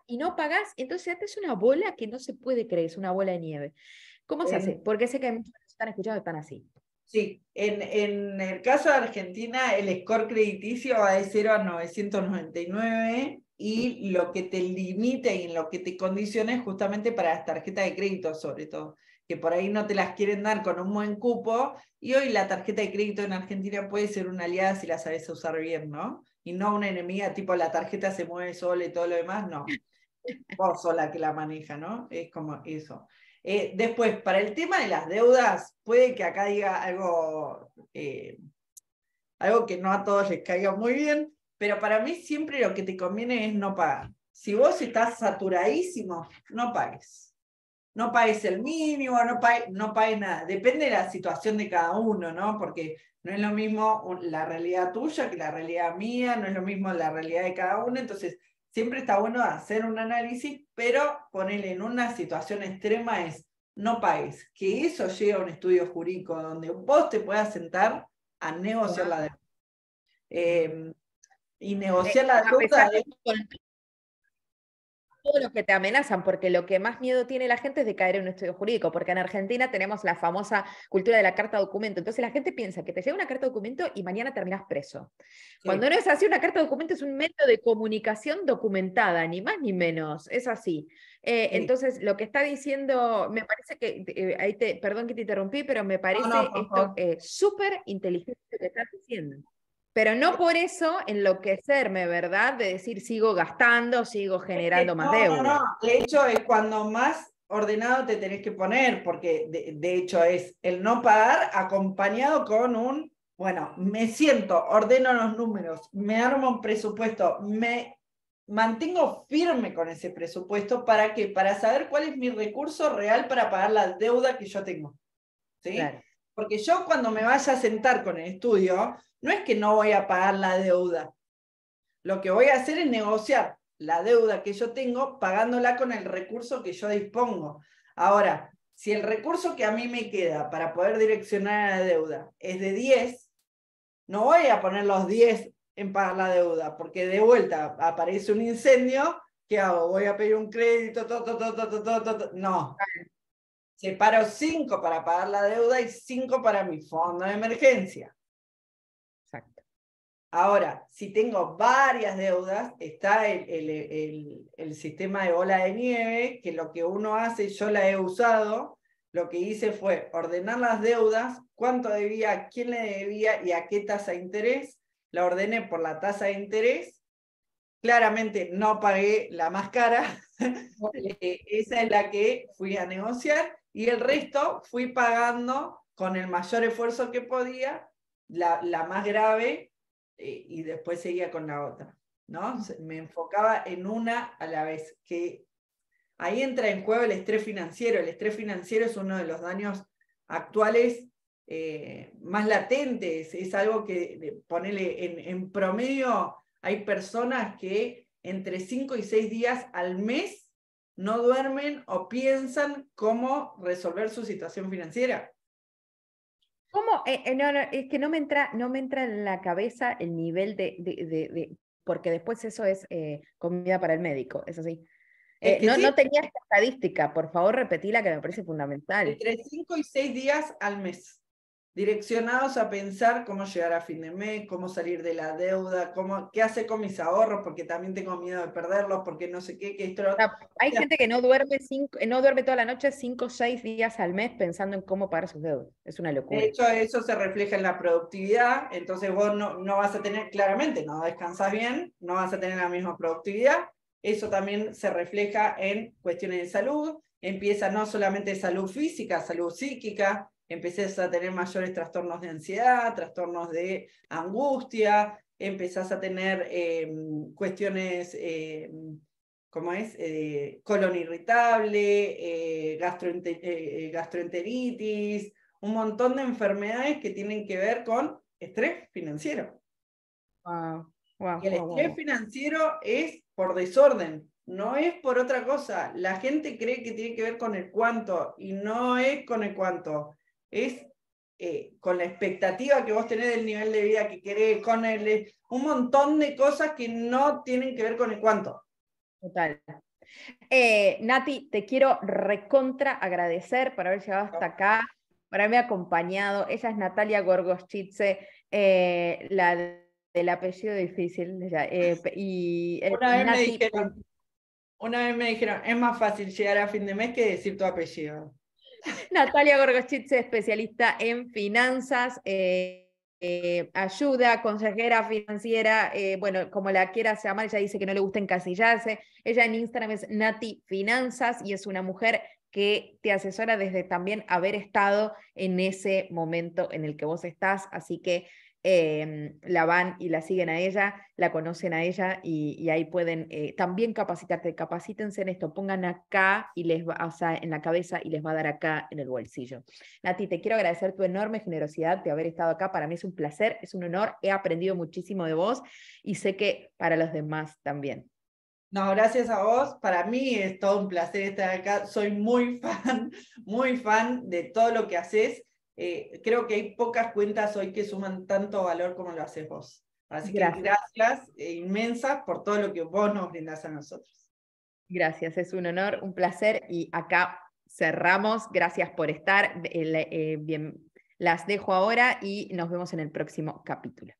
y no pagas, entonces es una bola que no se puede creer, es una bola de nieve. ¿Cómo se hace? Porque sé que muchos que están escuchando están así. Sí, en, en, el caso de Argentina, el score crediticio va de 0 a 999 y lo que te limita y en lo que te condiciona es justamente para las tarjetas de crédito, sobre todo, que por ahí no te las quieren dar con un buen cupo. Y hoy la tarjeta de crédito en Argentina puede ser una aliada si la sabes usar bien, ¿no? Y no una enemiga tipo la tarjeta se mueve sola y todo lo demás, no. Vos sola que la maneja, ¿no? Es como eso. Eh, después, para el tema de las deudas, puede que acá diga algo, eh, algo que no a todos les caiga muy bien, pero para mí siempre lo que te conviene es no pagar. Si vos estás saturadísimo, no pagues. No pagues el mínimo, no pagues, no pagues nada. Depende de la situación de cada uno, ¿no? Porque no es lo mismo la realidad tuya que la realidad mía, no es lo mismo la realidad de cada uno. Entonces, siempre está bueno hacer un análisis, pero ponerle en una situación extrema es no pagues, que eso llegue a un estudio jurídico donde vos te puedas sentar a negociar la deuda. Em, y negociar la deuda todos los que te amenazan, porque lo que más miedo tiene la gente es de caer en un estudio jurídico, porque en Argentina tenemos la famosa cultura de la carta documento. Entonces la gente piensa que te llega una carta documento y mañana terminas preso. Cuando no es así, una carta documento es un método de comunicación documentada, ni más ni menos, es así. Eh, entonces, lo que está diciendo, me parece que, eh, ahí te, perdón que te interrumpí, pero me parece esto eh, súper inteligente lo que estás diciendo. Pero no por eso enloquecerme, ¿verdad? De decir sigo gastando, sigo generando más deuda. No, no, de hecho es cuando más ordenado te tenés que poner, porque de, hecho es el no pagar acompañado con un, bueno, me siento, ordeno los números, me armo un presupuesto, me mantengo firme con ese presupuesto para que para saber cuál es mi recurso real para pagar la deuda que yo tengo. ¿Sí? Porque yo cuando me vaya a sentar con el estudio, no es que no voy a pagar la deuda. Lo que voy a hacer es negociar la deuda que yo tengo pagándola con el recurso que yo dispongo. Ahora, si el recurso que a mí me queda para poder direccionar la deuda es de 10, no voy a poner los 10 en pagar la deuda, porque de vuelta aparece un incendio, ¿qué hago? Voy a pedir un crédito, no. Separo 5 para pagar la deuda y 5 para mi fondo de emergencia. Ahora, si tengo varias deudas, está el, sistema de bola de nieve, que lo que uno hace, yo la he usado, lo que hice fue ordenar las deudas, cuánto debía, quién le debía y a qué tasa de interés. La ordené por la tasa de interés. Claramente no pagué la más cara, eh, esa es la que fui a negociar y el resto fui pagando con el mayor esfuerzo que podía, la, la más grave y después seguía con la otra, ¿no? Me enfocaba en una a la vez, que ahí entra en juego el estrés financiero. El estrés financiero es uno de los daños actuales eh, más latentes, es algo que, ponele, en, en promedio hay personas que entre 5 y 6 días al mes no duermen o piensan cómo resolver su situación financiera. ¿Cómo? Eh, eh, no, no, es que no me entra, no me entra en la cabeza el nivel de, de, porque después eso es eh, comida para el médico, es así. no, no tenía esta estadística, por favor repetila que me parece fundamental. Entre 5 y 6 días al mes direccionados a pensar cómo llegar a fin de mes, cómo salir de la deuda, cómo, qué hacer con mis ahorros, porque también tengo miedo de perderlos, porque no sé qué, qué esto... hay gente que no duerme, cinco, no duerme toda la noche cinco o seis días al mes pensando en cómo pagar sus deudas. Es una locura. De hecho, eso se refleja en la productividad, entonces vos no, no vas a tener, claramente, no descansas bien, no vas a tener la misma productividad. Eso también se refleja en cuestiones de salud, empieza no solamente salud física, salud psíquica, empecé a tener mayores trastornos de ansiedad, trastornos de angustia, empezás a tener em, cuestiones, em, ¿cómo es? Eh, colon irritable, eh, eh, gastroenteritis, un montón de enfermedades que tienen que ver con estrés financiero. y el estrés financiero es por desorden, no es por otra cosa. La gente cree que tiene que ver con el cuánto y no es con el cuánto. Es eh, con la expectativa que vos tenés del nivel de vida que querés, con el, un montón de cosas que no tienen que ver con el cuánto. Total. Eh, Nati, te quiero recontra agradecer por haber llegado hasta acá, por haberme acompañado. Ella es Natalia Gorgoschitze, eh, la del apellido difícil. y, una, vez me dijeron, una vez me dijeron, es más fácil llegar a fin de mes que decir tu apellido. Natalia Gorgochitze, especialista en finanzas, eh, eh, ayuda, consejera financiera, eh, bueno, como la quiera llamar, ella dice que no le gusta encasillarse. Ella en Instagram es Nati Finanzas y es una mujer que te asesora desde también haber estado en ese momento en el que vos estás. Así que Em, la van y la siguen a ella, la conocen a ella y, ahí pueden eh, también capacitarte, capacítense en esto, pongan acá y les va, o sea, en la cabeza y les va a dar acá en el bolsillo. Nati, te quiero agradecer tu enorme generosidad de haber estado acá, para mí es un placer, es un honor, he aprendido muchísimo de vos y sé que para los demás también. No, gracias a vos. Para mí es todo un placer estar acá. Soy muy fan, muy fan de todo lo que haces eh, creo que hay pocas cuentas hoy que suman tanto valor como lo haces vos. Así que gracias eh, inmensas por todo lo que vos nos brindás a nosotros. Gracias, es un honor, un placer y acá cerramos. Gracias por estar. Eh, bien, las dejo ahora y nos vemos en el próximo capítulo.